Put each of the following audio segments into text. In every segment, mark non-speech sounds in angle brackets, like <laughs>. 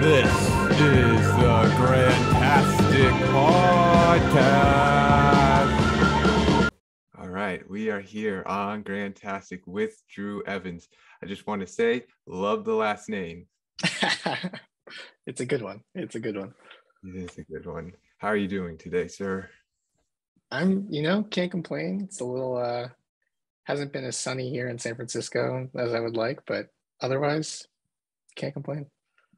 This is the Grantastic Podcast. All right, we are here on Grantastic with Drew Evans. I just want to say, love the last name. <laughs> it's a good one. It's a good one. It is a good one. How are you doing today, sir? I'm, you know, can't complain. It's a little uh hasn't been as sunny here in San Francisco as I would like, but otherwise can't complain.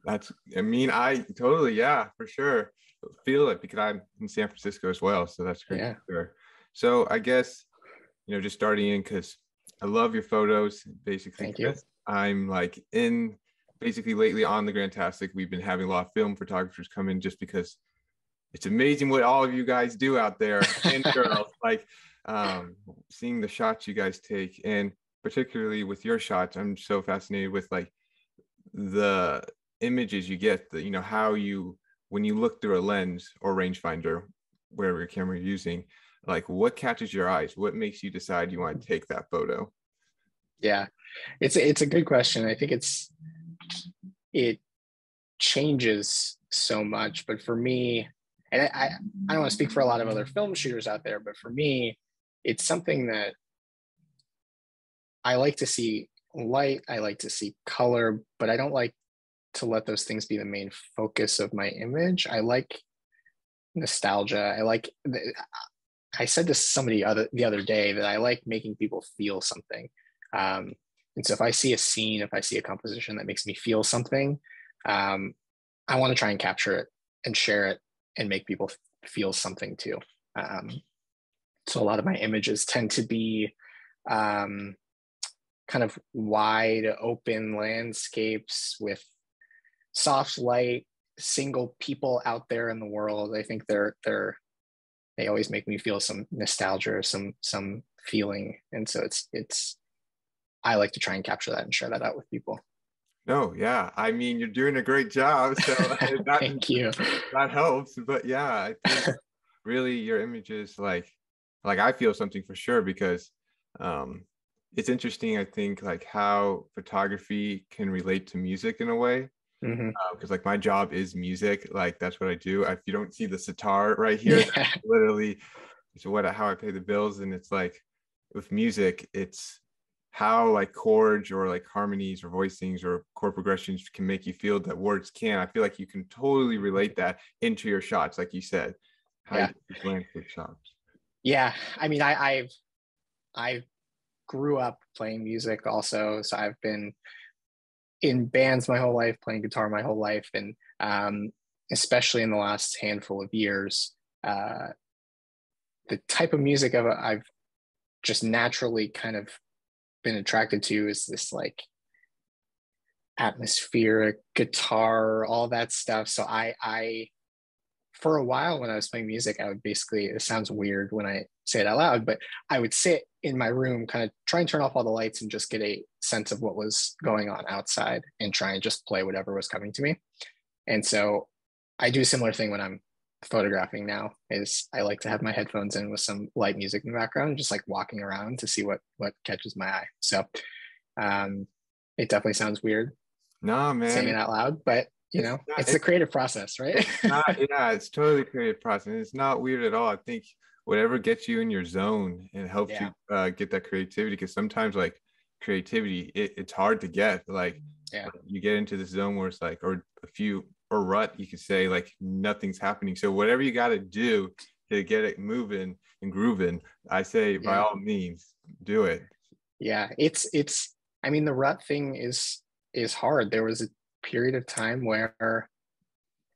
That's I mean, I totally, yeah, for sure. Feel it because I'm in San Francisco as well. So that's great. Yeah. Sure. So I guess, you know, just starting in because I love your photos. Basically, Thank you. I'm like in basically lately on the Grantastic. We've been having a lot of film photographers come in just because it's amazing what all of you guys do out there and girls. <laughs> Like um, seeing the shots you guys take, and particularly with your shots, I'm so fascinated with like the images you get. The you know how you when you look through a lens or rangefinder, wherever your camera you're using, like what catches your eyes? What makes you decide you want to take that photo? Yeah. It's a, it's a good question. I think it's it changes so much, but for me, and I, I, don't want to speak for a lot of other film shooters out there, but for me, it's something that I like to see light, I like to see color, but I don't like to let those things be the main focus of my image. I like nostalgia. I like I said this to somebody other the other day that I like making people feel something. Um, and so if I see a scene, if I see a composition that makes me feel something, um, I want to try and capture it and share it and make people feel something too. Um, so a lot of my images tend to be um, kind of wide open landscapes with soft light, single people out there in the world. I think they're they're they always make me feel some nostalgia or some some feeling, and so it's it's I like to try and capture that and share that out with people. No, yeah. I mean, you're doing a great job. So <laughs> uh, that, Thank <laughs> you. that helps. But yeah, I think <laughs> really your images like like I feel something for sure because um it's interesting, I think, like how photography can relate to music in a way. Mm-hmm. Uh, because like my job is music, like that's what I do. If you don't see the sitar right here, Yeah. literally it's what how I pay the bills. And it's like with music, it's how like chords or like harmonies or voicings or chord progressions can make you feel that words can. I feel like you can totally relate that into your shots, like you said. How Yeah. you landscape shots. yeah i mean i i've i grew up playing music also so i've been in bands my whole life playing guitar my whole life and um, especially in the last handful of years uh, the type of music I've, I've just naturally kind of been attracted to is this like atmospheric guitar all that stuff so i i for a while when I was playing music, I would basically, it sounds weird when I say it out loud, but I would sit in my room, kind of try and turn off all the lights and just get a sense of what was going on outside and try and just play whatever was coming to me. And so I do a similar thing when I'm photographing now is I like to have my headphones in with some light music in the background, just like walking around to see what what catches my eye. So um it definitely sounds weird Nah, saying it out loud, but you It's know, not- it's the creative process, right? Not, <laughs> yeah, it's totally creative process. It's not weird at all. I think whatever gets you in your zone and helps Yeah. you uh, get that creativity, because sometimes like creativity, it, it's hard to get. Like Yeah. you get into this zone where it's like, or a few or rut, you could say like nothing's happening. So whatever you got to do to get it moving and grooving, I say by all means, do it. yeah it's it's i mean the rut thing is is hard there was a period of time where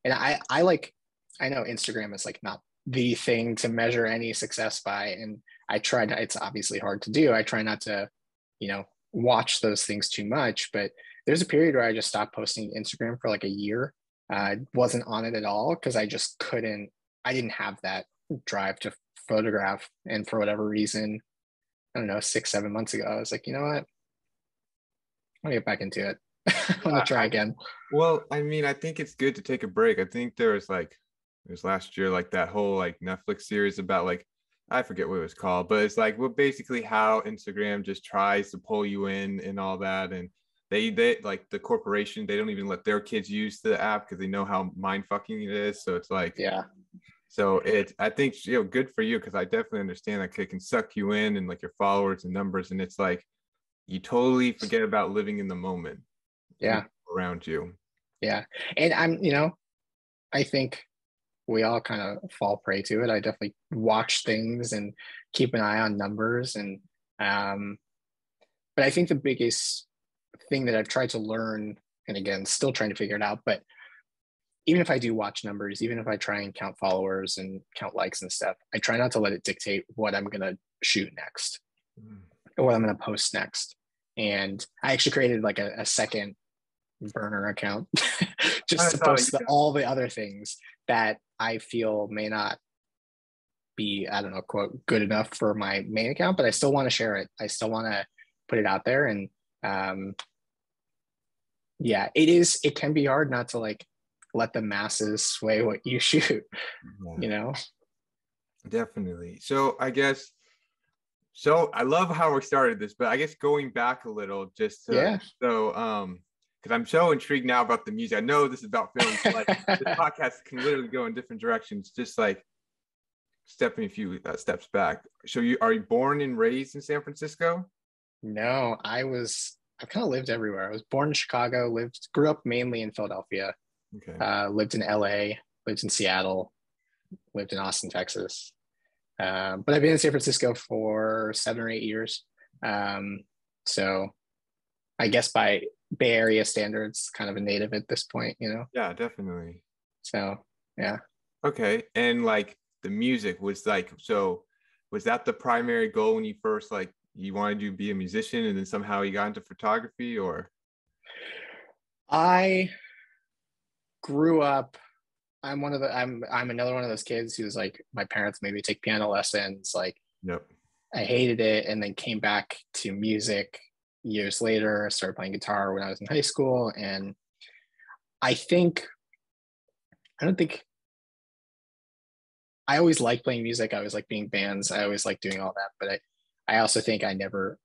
and i i like i know instagram is like not the thing to measure any success by and i tried to. it's obviously hard to do i try not to you know watch those things too much but there's a period where i just stopped posting instagram for like a year i wasn't on it at all because i just couldn't i didn't have that drive to photograph and for whatever reason I don't know, six, seven months ago, I was like, you know what? Gonna get back into it. <laughs> I'm gonna try again. Well, I mean, I think it's good to take a break. I think there was like, it was last year, like that whole like Netflix series about like I forget what it was called, but it's like well, basically how Instagram just tries to pull you in and all that, and they they like the corporation they don't even let their kids use the app because they know how mind fucking it is. So it's like yeah, so it I think you know good for you because I definitely understand that it can suck you in and like your followers and numbers, and it's like you totally forget about living in the moment. Yeah, around you. Yeah, and I'm you know, I think we all kind of fall prey to it. I definitely watch things and keep an eye on numbers and um but I think the biggest thing that I've tried to learn and again still trying to figure it out but even if I do watch numbers, even if I try and count followers and count likes and stuff, I try not to let it dictate what I'm going to shoot next mm. or what I'm going to post next. And I actually created like a, a second burner account <laughs> just to post the, all the other things that I feel may not be, I don't know, quote, good enough for my main account, but I still want to share it. I still want to put it out there. And um, yeah, it is, it can be hard not to like let the masses sway what you <laughs> shoot, yeah. you know? Definitely. So I guess, so I love how we started this, but I guess going back a little, just to, yeah. So, um, because I'm so intrigued now about the music. I know this is about film. like <laughs> this podcast can literally go in different directions. Just like stepping a few uh, steps back. So you are you born and raised in San Francisco? No, I was. I've kind of lived everywhere. I was born in Chicago. Lived, grew up mainly in Philadelphia. Okay. Uh, lived in LA, lived in Seattle, lived in Austin, Texas. Um, but I've been in San Francisco for seven or eight years. Um, so I guess by Bay Area standards, kind of a native at this point, you know? Yeah, definitely. So, yeah. Okay. And like the music was like, so was that the primary goal when you first like you wanted to be a musician and then somehow you got into photography or? I grew up i'm one of the i'm i'm another one of those kids who's like my parents made me take piano lessons like yep. I hated it and then came back to music years later started playing guitar when i was in high school and i think i don't think i always liked playing music. I always like being bands. I always like doing all that but i i also think i never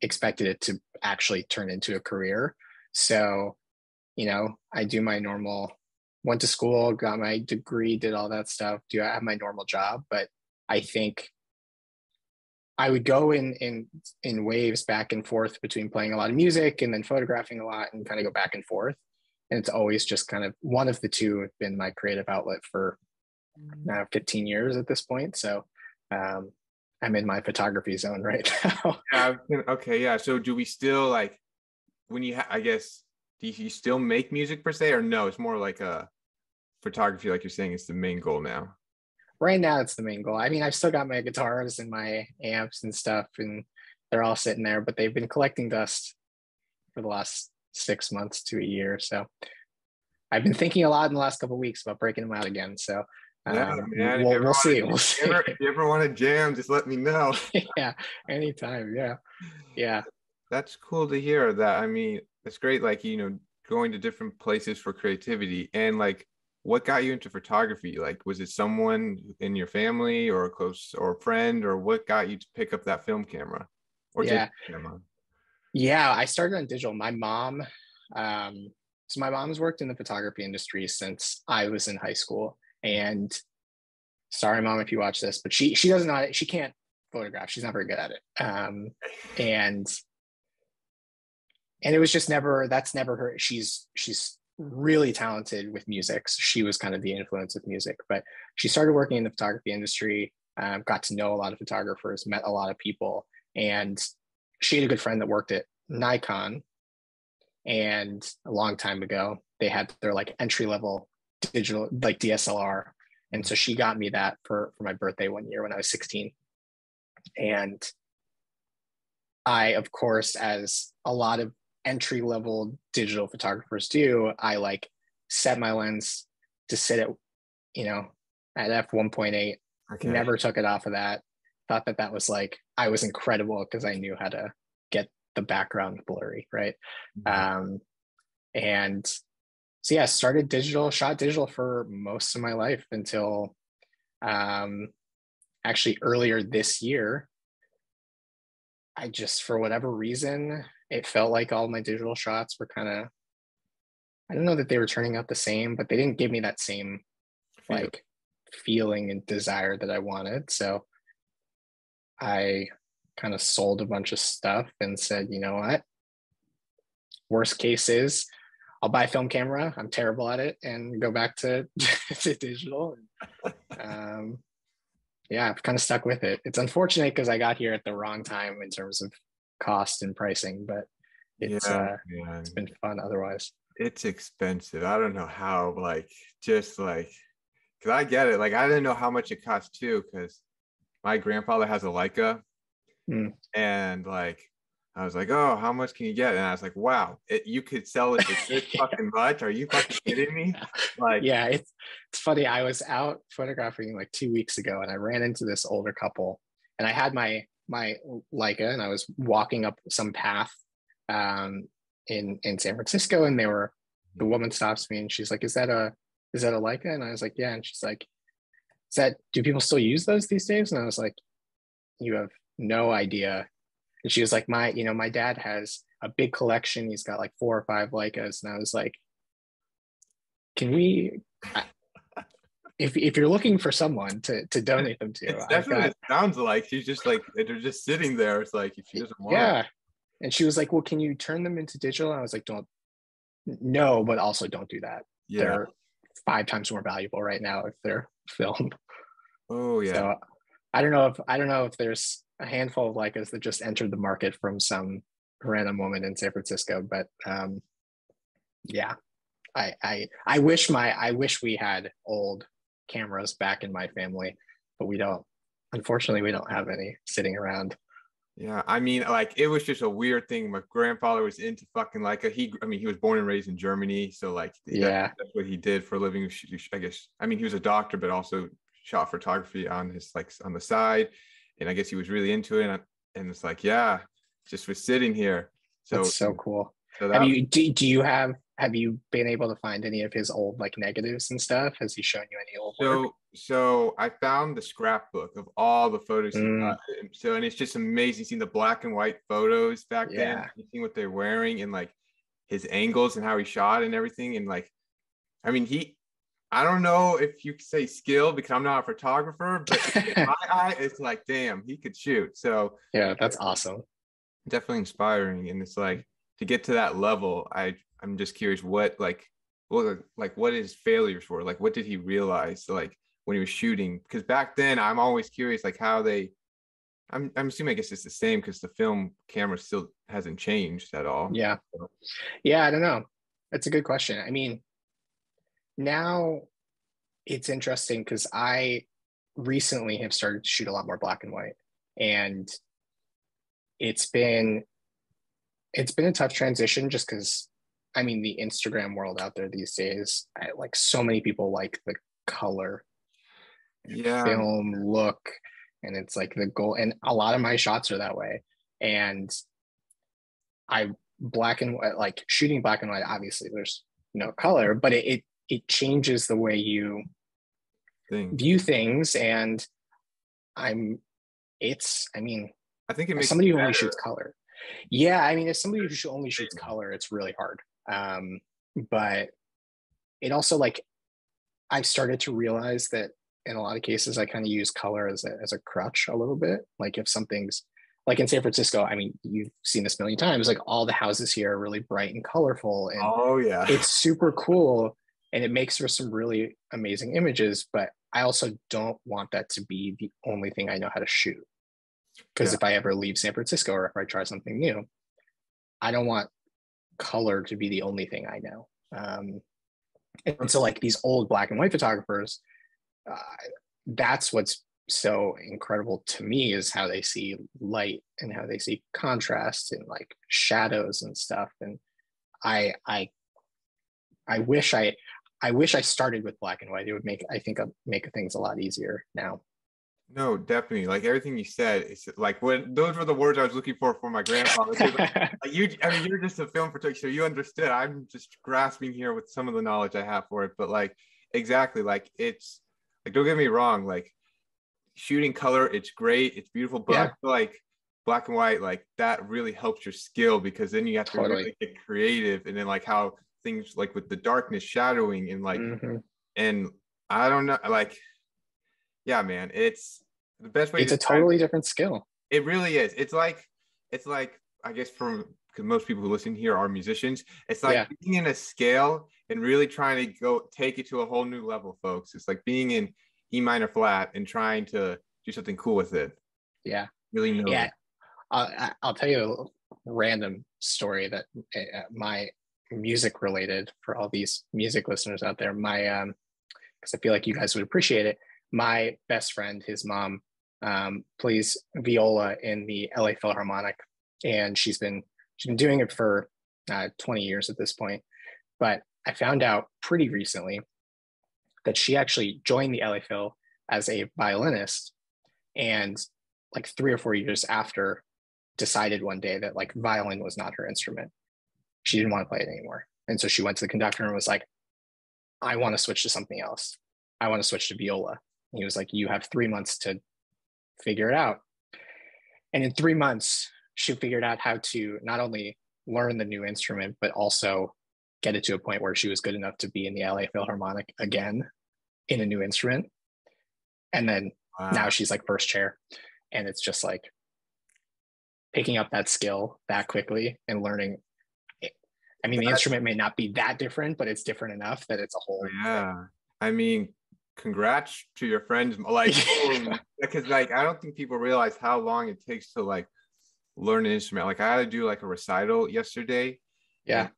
expected it to actually turn into a career so you know, I do my normal, went to school, got my degree, did all that stuff. Do I have my normal job? But I think I would go in in in waves back and forth between playing a lot of music and then photographing a lot and kind of go back and forth. And it's always just kind of one of the two been my creative outlet for now 15 years at this point. So um, I'm in my photography zone right <laughs> now. yeah. Okay. Yeah. So do we still like when you? Ha- I guess do you still make music per se or no it's more like a photography like you're saying is the main goal now right now it's the main goal i mean i've still got my guitars and my amps and stuff and they're all sitting there but they've been collecting dust for the last six months to a year so i've been thinking a lot in the last couple weeks about breaking them out again so yeah, um, man, we'll, we'll see. we'll see. Ever, if you ever want to jam, just let me know. <laughs> yeah, anytime. Yeah, yeah. That's cool to hear. That I mean, it's great like you know going to different places for creativity and like what got you into photography like was it someone in your family or a close or a friend or what got you to pick up that film camera or yeah camera? yeah i started on digital my mom um so my mom's worked in the photography industry since i was in high school and sorry mom if you watch this but she she doesn't know she can't photograph. She's not very good at it. Um and and it was just never that's never her she's she's really talented with music. So she was kind of the influence with music but she started working in the photography industry um, got to know a lot of photographers met a lot of people and she had a good friend that worked at nikon. And a long time ago they had their like entry level digital like dslr and so she got me that for for my birthday one year when i was 16 and i of course as a lot of entry level digital photographers do, I like set my lens to sit at, you know, at f 1.8. Okay. Never took it off of that. Thought that that was like I was incredible because I knew how to get the background blurry, right? Mm-hmm. Um, and so yeah, I started digital, shot digital for most of my life until um, actually earlier this year, I just for whatever reason, it felt like all my digital shots were kind of I don't know that they were turning out the same, but they didn't give me that same like feeling and desire that I wanted. So I kind of sold a bunch of stuff and said, you know what? Worst case is I'll buy a film camera. I'm terrible at it and go back to, <laughs> to digital. Um, yeah, I've kind of stuck with it. It's unfortunate because I got here at the wrong time in terms of cost and pricing, but it's uh, man. it's been fun otherwise. it's expensive. I don't know how, like, just like, cause I get it. Like, I didn't know how much it cost too, cause my grandfather has a Leica, Hmm. and like, I was like, oh, how much can you get? And I was like, wow, it, you could sell it for this <laughs> fucking much? Are you fucking kidding me? Like, yeah, it's it's funny. I was out photographing like two weeks ago, and I ran into this older couple, and I had my my Leica, and I was walking up some path um, in in San Francisco, and they were the woman stops me, and she's like, "Is that a is that a Leica?" And I was like, "Yeah," and she's like, "Is that do people still use those these days?" And I was like, "You have no idea." And she was like, "My you know my dad has a big collection. He's got like four or five Leicas," and I was like can we I- if if you're looking for someone to to donate them to it's I've definitely got, sounds like she's just like, they're just sitting there. It's like, if she doesn't want it. yeah and she was like well can you turn them into digital and i was like don't no but also don't do that yeah. they're five times more valuable right now if they're <laughs> film Oh, yeah. so i don't know if i don't know if there's a handful of Leicas that just entered the market from some random woman in san francisco but um yeah i i i wish my i wish we had old cameras back in my family but we don't unfortunately we don't have any sitting around Yeah, I mean, like it was just a weird thing. My grandfather was into fucking like a he. I mean, he was born and raised in Germany, so like that- Yeah. that's what he did for a living. I guess. I mean, he was a doctor, but also shot photography on his like on the side, and I guess he was really into it. And, and it's like, yeah, just was sitting here. So that's so cool so that, have you do, do you have have you been able to find any of his old like negatives and stuff has he shown you any old work So so I found the scrapbook of all the photos. Mm. So and it's just amazing seeing the black and white photos back then, Yeah. and seeing what they're wearing and like his angles and how he shot and everything. And like, I mean, he I don't know if you say skill because I'm not a photographer, but in <laughs> my eye, it's like, damn, he could shoot. So yeah that's awesome definitely inspiring. And it's like to get to that level, I I'm just curious what like what like what his failures were. Like what did he realize like when he was shooting? Because back then I'm always curious like how they I'm I'm assuming I guess it's the same because the film camera still hasn't changed at all. yeah yeah i don't know that's a good question i mean now it's interesting because i recently have started to shoot a lot more black and white and it's been it's been a tough transition just because i mean the instagram world out there these days I, like so many people like the color Yeah. film look and it's like the goal and a lot of my shots are that way and i black and white like shooting black and white obviously there's no color but it it, it changes the way you Thing. view things and i'm it's i mean I think it makes somebody who only shoots color. Yeah i mean if somebody who only shoots color it's really hard. Um but it also like i've started to realize that in a lot of cases i kind of use color as a, as a crutch a little bit. Like if something's like in san francisco i mean you've seen this a million times like all the houses here are really bright and colorful and Oh yeah. it's super cool and it makes for some really amazing images but i also don't want that to be the only thing i know how to shoot. Because Yeah. if i ever leave san francisco or if i try something new i don't want color to be the only thing i know. Um, and so like these old black and white photographers uh, that's what's so incredible to me is how they see light and how they see contrast and like shadows and stuff. And i i i wish i i wish i started with black and white it would make i think uh, make things a lot easier now No, definitely. Like everything you said, it's like when those were the words I was looking for for my grandfather. like, <laughs> like, you i mean you're just a film photographer so you understood i'm just grasping here with some of the knowledge i have for it but like exactly like it's like don't get me wrong like shooting color, it's great, it's beautiful, but Yeah. Like black and white, like that really helps your skill because then you have to Totally. really get creative, and then like how things like with the darkness, shadowing, and like Mhm. and I don't know, like yeah, man, it's the best way. it's to a totally different skill. It really is. It's like it's like I guess from because most people who listen here are musicians. It's like Yeah. being in a scale and really trying to go take it to a whole new level, folks. It's like being in E minor flat and trying to do something cool with it. Yeah. Really know. Yeah. I'll, I'll tell you a random story that uh, my music related for all these music listeners out there. My, um, because I feel like you guys would appreciate it. My best friend, his mom, um, plays viola in the LA Philharmonic, and she's been she's been doing it for uh, 20 years at this point. But I found out pretty recently that she actually joined the LA Phil as a violinist, and like three or four years after decided one day that like violin was not her instrument. She didn't want to play it anymore. And so she went to the conductor and was like, I want to switch to something else. I want to switch to viola. And he was like, You have three months to figure it out. And in three months, she figured out how to not only learn the new instrument, but also get it to a point where she was good enough to be in the LA Philharmonic again in a new instrument. And then Wow. now she's like first chair and it's just like picking up that skill that quickly and learning. I mean the instrument may not be that different but it's different enough that it's a whole yeah. I mean, congrats to your friends. Like, <laughs> because like I don't think people realize how long it takes to like learn an instrument. Like I had to do like a recital yesterday. yeah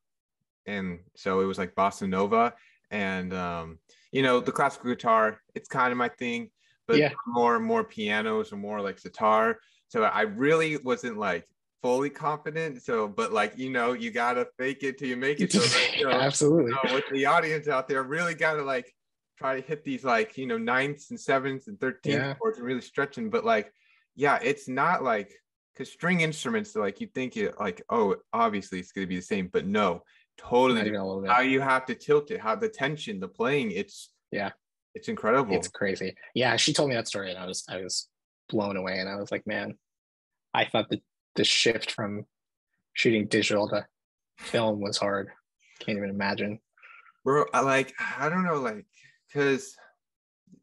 and so it was like bossa nova and um you know the classical guitar it's kind of my thing but Yeah. more more pianos or more like sitar so i really wasn't like fully confident so but like you know you gotta fake it till you make it. So like, <laughs> you know, absolutely. uh, with the audience out there really gotta like try to hit these like you know ninths and sevenths and 13th Yeah. chords and really stretching but like yeah it's not like because string instruments like you think it like oh obviously it's going to be the same but no totally not even a little bit how you have to tilt it how the tension the playing it's Yeah. it's incredible. It's crazy. Yeah she told me that story and i was i was blown away and i was like man i thought that the shift from shooting digital to film was hard. Can't even imagine. Bro I like i don't know like because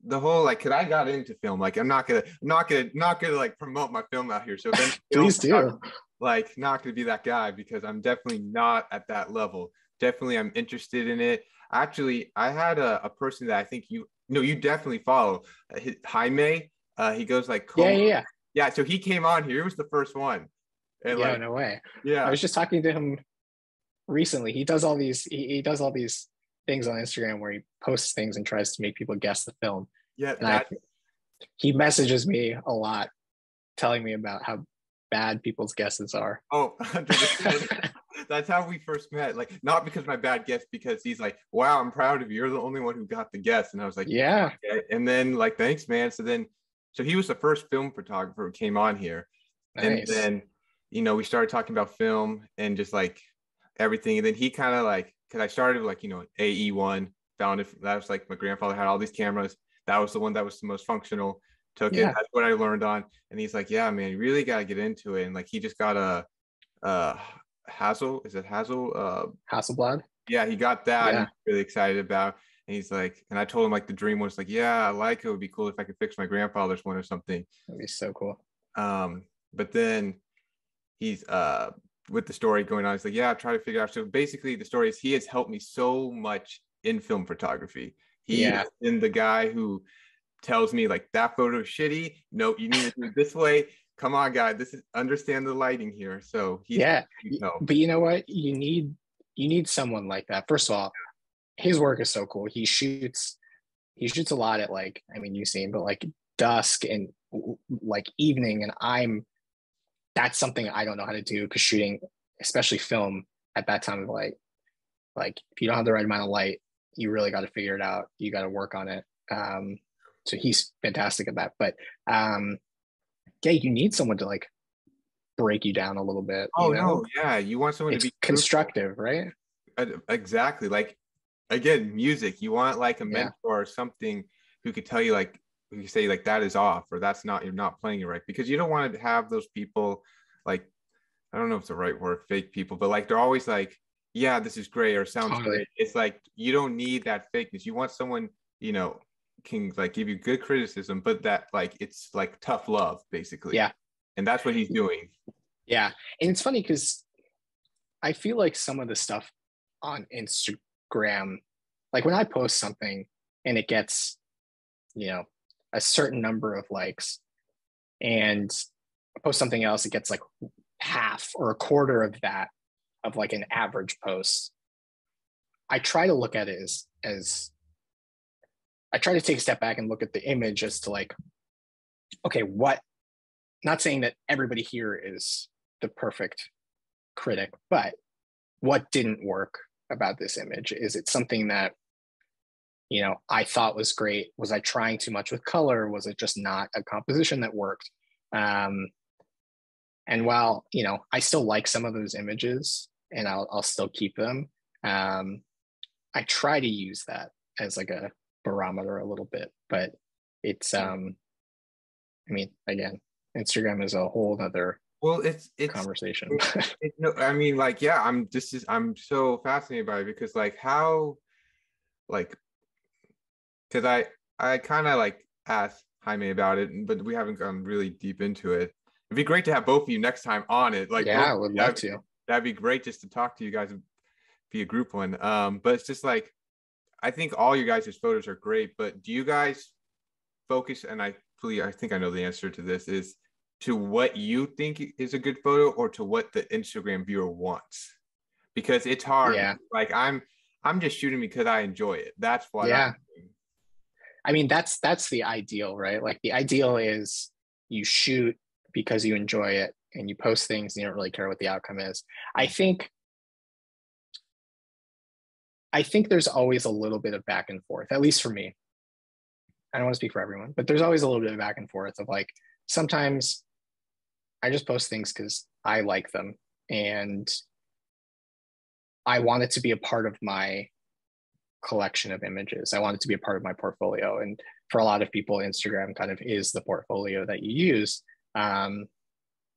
the whole like cause i got into film like i'm not gonna i'm not gonna not gonna like promote my film out here. So then <laughs> please do. like not gonna be that guy because i'm definitely not at that level. Definitely i'm interested in it. Actually i had a, a person that i think you no you definitely follow. Uh, hi- jaime uh he goes like yeah Como- yeah yeah. Yeah so he came on here. He was the first one and yeah like no way yeah I was just talking to him recently. He does all these he, he does all these things on Instagram where he posts things and tries to make people guess the film. yeah And I, he messages me a lot telling me about how bad people's guesses are. oh <laughs> <laughs> that's how we first met like not because my bad guess because he's like wow i'm proud of you you're the only one who got the guess and i was like yeah. "Okay." and then like thanks man so then so he was the first film photographer who came on here and then you know we started talking about film and just like everything and then he kind of like because i started like you know AE-1 found it that was like my grandfather had all these cameras that was the one that was the most functional took Yeah. it that's what i learned on and he's like yeah man you really got to get into it and like he just got a uh hazel is it hazel uh Hasselblad. yeah he got that Yeah. really excited about and he's like and i told him like the dream was like yeah i like it would be cool if i could fix my grandfather's one or something That'd be so cool. um, but then he's uh with the story going on, he's like, Yeah, I try to figure out. So basically the story is he has helped me so much in film photography. He Yeah. has been the guy who tells me like that photo is shitty. No, you need to do it this way. Come on, guy. This is understand the lighting here. So he's yeah. you know, But you know what? You need you need someone like that. First of all, his work is so cool. He shoots he shoots a lot at like I mean you've seen, but like dusk and like evening, and I'm that's something I don't know how to do because shooting, especially film at that time of light, like if you don't have the right amount of light, you really got to figure it out. You got to work on it. Um, so he's fantastic at that. But um, yeah, you need someone to like break you down a little bit. oh you know? no, yeah. You want someone it's to be constructive, right? Exactly like again music you want like a Yeah. mentor or something who could tell you like you say like that is off or that's not you're not playing it right because you don't want to have those people like I don't know if it's the right word, fake people, but like they're always like, yeah, this is great or sounds Totally. great. It's like you don't need that fakeness. You want someone, you know, can like give you good criticism, but that like it's like tough love, basically. Yeah. And that's what he's doing. Yeah. And it's funny because I feel like some of the stuff on Instagram, like when I post something and it gets, you know, a certain number of likes and post something else, it gets like half or a quarter of that of like an average post. I try to look at it as as I try to take a step back and look at the image as to like, okay, what not saying that everybody here is the perfect critic, but what didn't work about this image? Is it something that you know I thought was great? Was I trying too much with color? Was it just not a composition that worked? Um, and while you know I still like some of those images, and I'll I'll still keep them. Um, I try to use that as like a barometer a little bit, but it's um, I mean, again, Instagram is a whole other Well, it's it's conversation. <laughs> no, I mean, like, yeah, I'm this is I'm so fascinated by it because like how like because I I kind of like asked Jaime about it, but we haven't gone really deep into it. It'd be great to have both of you next time on it. Like, yeah, I would love to. that'd be great just to talk to you guys and be a group one um but it's just like i think all you guys' photos are great but do you guys focus and i fully i think i know the answer to this is to what you think is a good photo or to what the instagram viewer wants because it's hard Yeah. like i'm i'm just shooting because i enjoy it that's why Yeah. I'm doing. I mean, that's that's the ideal, right? Like the ideal is you shoot because you enjoy it and you post things and you don't really care what the outcome is. I think I think there's always a little bit of back and forth, at least for me. I don't want to speak for everyone, but there's always a little bit of back and forth of like sometimes I just post things because I like them and I want it to be a part of my collection of images. I want it to be a part of my portfolio. And for a lot of people, Instagram kind of is the portfolio that you use. Um,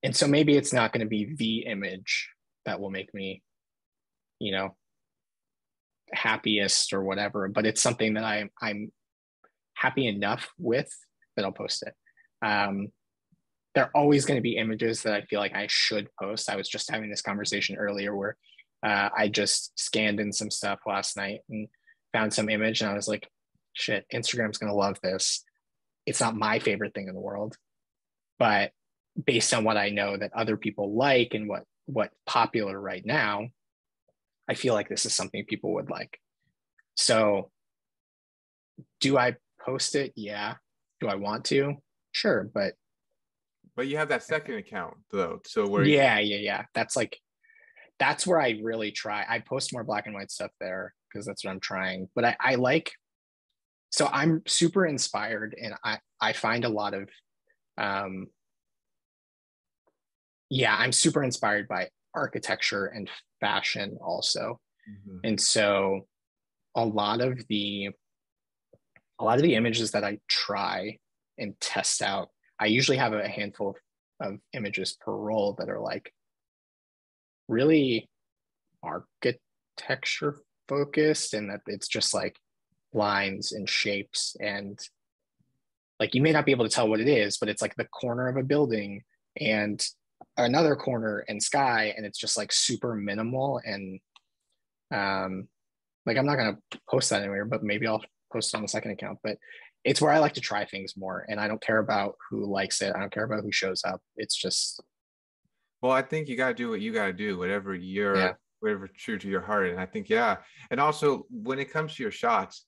and so maybe it's not going to be the image that will make me, you know, happiest or whatever, but it's something that I, I'm happy enough with that I'll post it. Um, there are always going to be images that I feel like I should post. I was just having this conversation earlier where uh, I just scanned in some stuff last night and found some image and I was like, shit, Instagram's gonna love this. It's not my favorite thing in the world, but based on what I know that other people like and what what popular right now, I feel like this is something people would like. So do I post it? Yeah. Do I want to? Sure, but but you have that second account though so where yeah, yeah, yeah. That's like that's where I really try. I post more black and white stuff there because that's what I'm trying. But I, I like so I'm super inspired and I I find a lot of um yeah, I'm super inspired by architecture and fashion also. Mhm. And so a lot of the a lot of the images that I try and test out, I usually have a handful of, of images per roll that are like really architecture focused and that it's just like lines and shapes and like you may not be able to tell what it is, but it's like the corner of a building and another corner and sky and it's just like super minimal and um like i'm not going to post that anywhere but maybe i'll post it on the second account but it's where i like to try things more and i don't care about who likes it i don't care about who shows up it's just Well, I think you got to do what you got to do, whatever you're, Yeah. Whatever true to your heart. And I think, yeah. And also, when it comes to your shots,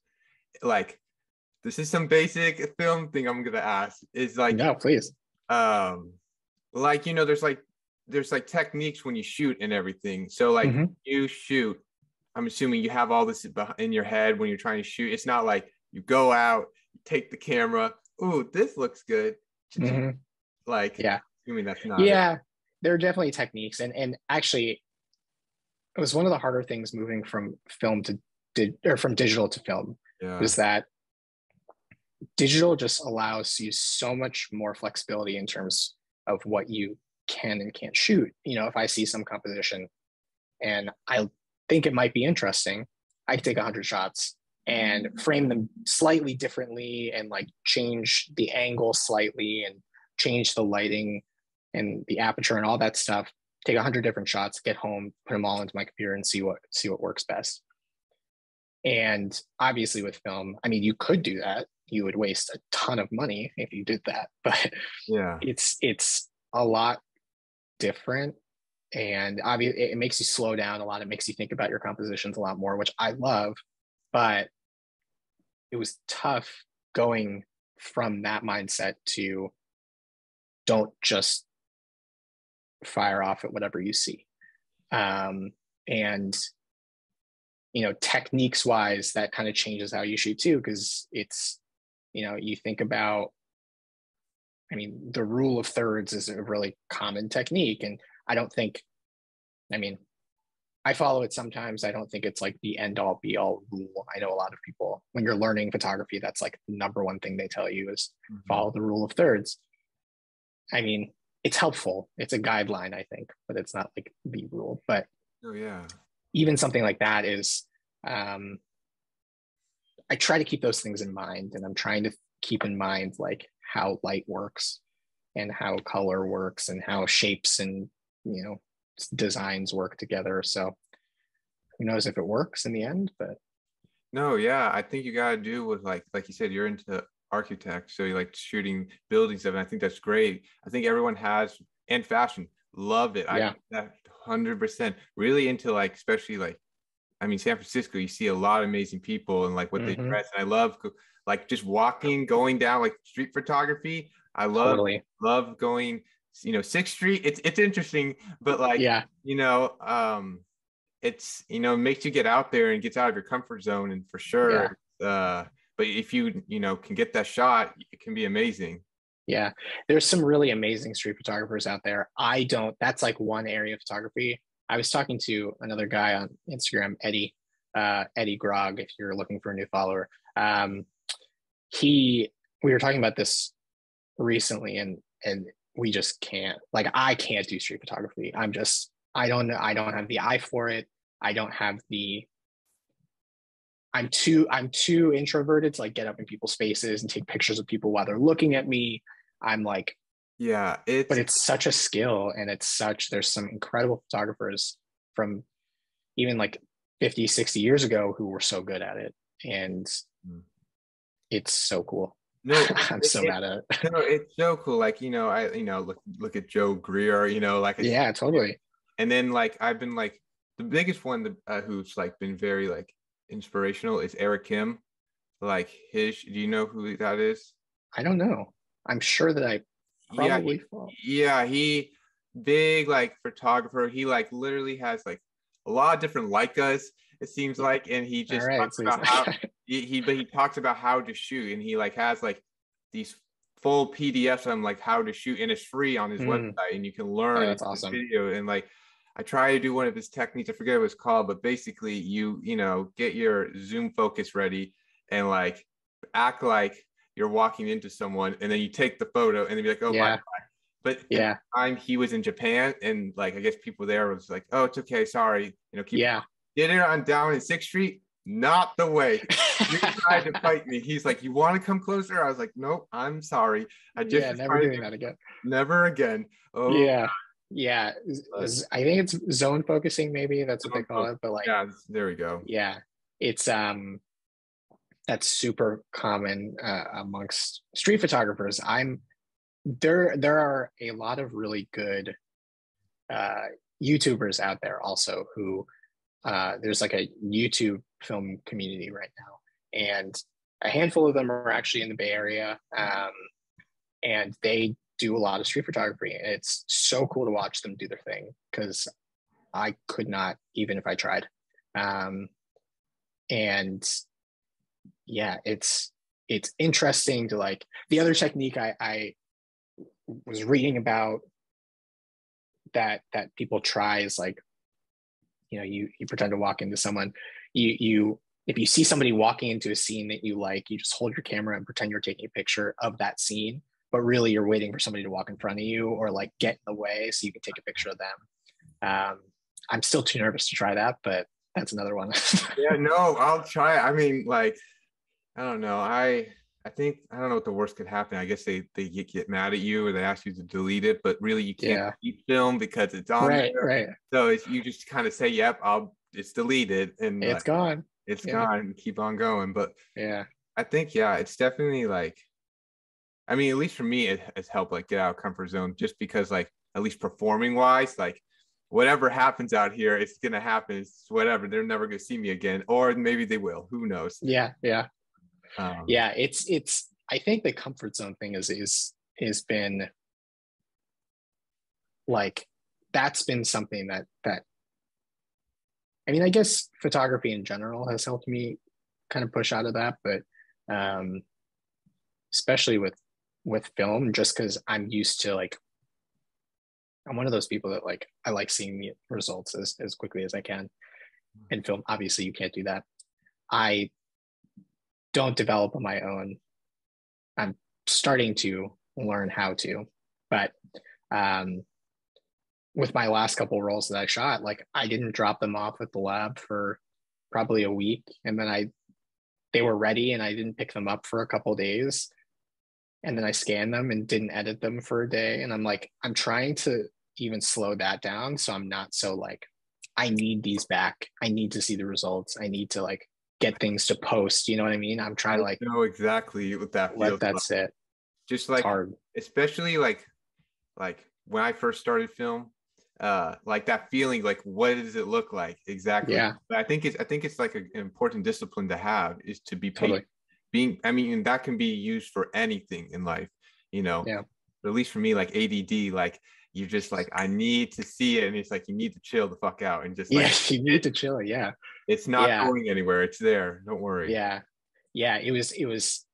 like, this is some basic film thing I'm gonna ask. Is like, no please um, like you know, there's like, there's like techniques when you shoot and everything. So like, Mhm. you shoot. I'm assuming you have all this in your head when you're trying to shoot. It's not like you go out, you take the camera. Ooh, this looks good. Mhm. Like, Yeah. I mean that's not. it. yeah there are definitely techniques and and actually it was one of the harder things moving from film to did or from digital to film Yeah. was that digital just allows you so much more flexibility in terms of what you can and can't shoot. You know, if I see some composition and I think it might be interesting, I can take 100 shots and frame them slightly differently and like change the angle slightly and change the lighting and the aperture and all that stuff take a 100 different shots get home put them all into my computer and see what see what works best. And obviously with film i mean you could do that. You would waste a ton of money if you did that <laughs> but yeah. it's it's a lot different. And obviously it makes you slow down a lot. It makes you think about your compositions a lot more which i love but it was tough going from that mindset to don't just fire off at whatever you see. Um, and you know techniques wise that kind of changes how you shoot too because it's you know you think about i mean the rule of thirds is a really common technique and i don't think i mean i follow it sometimes. I don't think it's like the end all be all rule. I know a lot of people when you're learning photography that's like the number one thing they tell you is mm-hmm. follow the rule of thirds. I mean it's helpful. It's a guideline i think but it's not like the rule. But oh yeah. even something like that is um, i try to keep those things in mind and i'm trying to keep in mind like how light works and how color works and how shapes and you know designs work together. So who knows if it works in the end but no yeah i think you got to do with like like you said you're into architect so you like shooting buildings of, and i think that's great i think everyone has and fashion love it yeah. i that 100% really into like especially like i mean san francisco you see a lot of amazing people and like what mm-hmm. they dress and i love like just walking going down like street photography i love totally. love going you know sixth street it's it's interesting but like yeah you know um it's you know makes you get out there and gets out of your comfort zone and for sure yeah. uh but if you you know can get that shot it can be amazing. Yeah there's some really amazing street photographers out there. I don't that's like one area of photography. I was talking to another guy on instagram eddie uh, eddie grog if you're looking for a new follower. Um, he we were talking about this recently and and we just can't like i can't do street photography. I'm just i don't know i don't have the eye for it. I don't have the I'm too I'm too introverted to like get up in people's faces and take pictures of people while they're looking at me. I'm like, yeah, it's but it's such a skill and it's such there's some incredible photographers from even like 50, 60 years ago who were so good at it. And mm. it's so cool. No, <laughs> I'm so it, mad at it. no, it's so cool. Like, you know, I, you know, look, look at Joe Greer, you know, like, yeah, totally. And then like, I've been like, the biggest one uh, who's like been very like inspirational is Eric Kim. Like his, do you know who that is? I don't know. I'm sure that I probably yeah, yeah, he big like photographer. He like literally has like a lot of different Leicas. It seems like, and he just right, talks about how <laughs> he, he but he talks about how to shoot, and he like has like these full PDFs on like how to shoot, and it's free on his mm. website, and you can learn. Oh, that's awesome. Video and like I try to do one of his techniques. I forget what it's called, but basically you, you know, get your zoom focus ready and like act like you're walking into someone and then you take the photo and then be like, oh yeah. my But yeah, time he was in Japan and like I guess people there was like, oh, it's okay, sorry, you know, keep yeah. Did it on down in Sixth Street, not the way. <laughs> He tried to fight me. He's like, "You want to come closer?" I was like, "Nope, I'm sorry. I just yeah, never doing that again. Never again." Oh yeah, yeah i think it's zone focusing maybe that's what they call it but like yeah there we go. Yeah it's um that's super common uh, amongst street photographers. I'm there there are a lot of really good uh youtubers out there also who uh there's like a youtube film community right now and a handful of them are actually in the bay area um and they do a lot of street photography and it's so cool to watch them do their thing because i could not even if i tried. Um, and yeah it's it's interesting to like the other technique i i was reading about that that people try is like you know you you pretend to walk into someone you you if you see somebody walking into a scene that you like, you just hold your camera and pretend you're taking a picture of that scene, but really you're waiting for somebody to walk in front of you or like get in the way so you can take a picture of them. Um, I'm still too nervous to try that, but that's another one. <laughs> yeah, no, I'll try. I mean, like, I don't know. I I think I don't know what the worst could happen. I guess they they get, get mad at you or they ask you to delete it, but really you can't Yeah. keep film because it's on right, there. right. So it's, you just kind of say, "Yep, I'll it's deleted," and It's like, gone. it's yeah. gone. And keep on going. But Yeah. I think yeah, it's definitely like, I mean, at least for me, it has helped like get out of comfort zone just because like at least performing wise, like whatever happens out here, it's gonna happen. It's whatever. They're never gonna see me again, or maybe they will. Who knows? Yeah. Yeah. Um, yeah it's it's i think the comfort zone thing is is has been like that's been something that that i mean i guess photography in general has helped me kind of push out of that but um especially with with film just because i'm used to like i'm one of those people that like i like seeing the results as, as quickly as i can. In film obviously you can't do that. I don't develop on my own. I'm starting to learn how to, but um, with my last couple rolls that I shot, like I didn't drop them off at the lab for probably a week, and then I they were ready, and I didn't pick them up for a couple days, and then I scanned them and didn't edit them for a day, and I'm like, I'm trying to even slow that down, so I'm not so like, I need these back, I need to see the results, I need to like get things to post. You know what I mean? I'm trying to like know exactly what that feels let that like. sit. Just like hard. especially like like when I first started film, uh like that feeling like what does it look like exactly? Yeah. But I think it's I think it's like a, an important discipline to have is to be Totally. Being I mean that can be used for anything in life, you know. Yeah. At least for me, like ADD, like you just like I need to see it, and it's like you need to chill the fuck out and just <laughs> like Yeah, you need to chill. Yeah. it's not Yeah. going anywhere. It's there. Don't worry. Yeah. Yeah. It was, it was,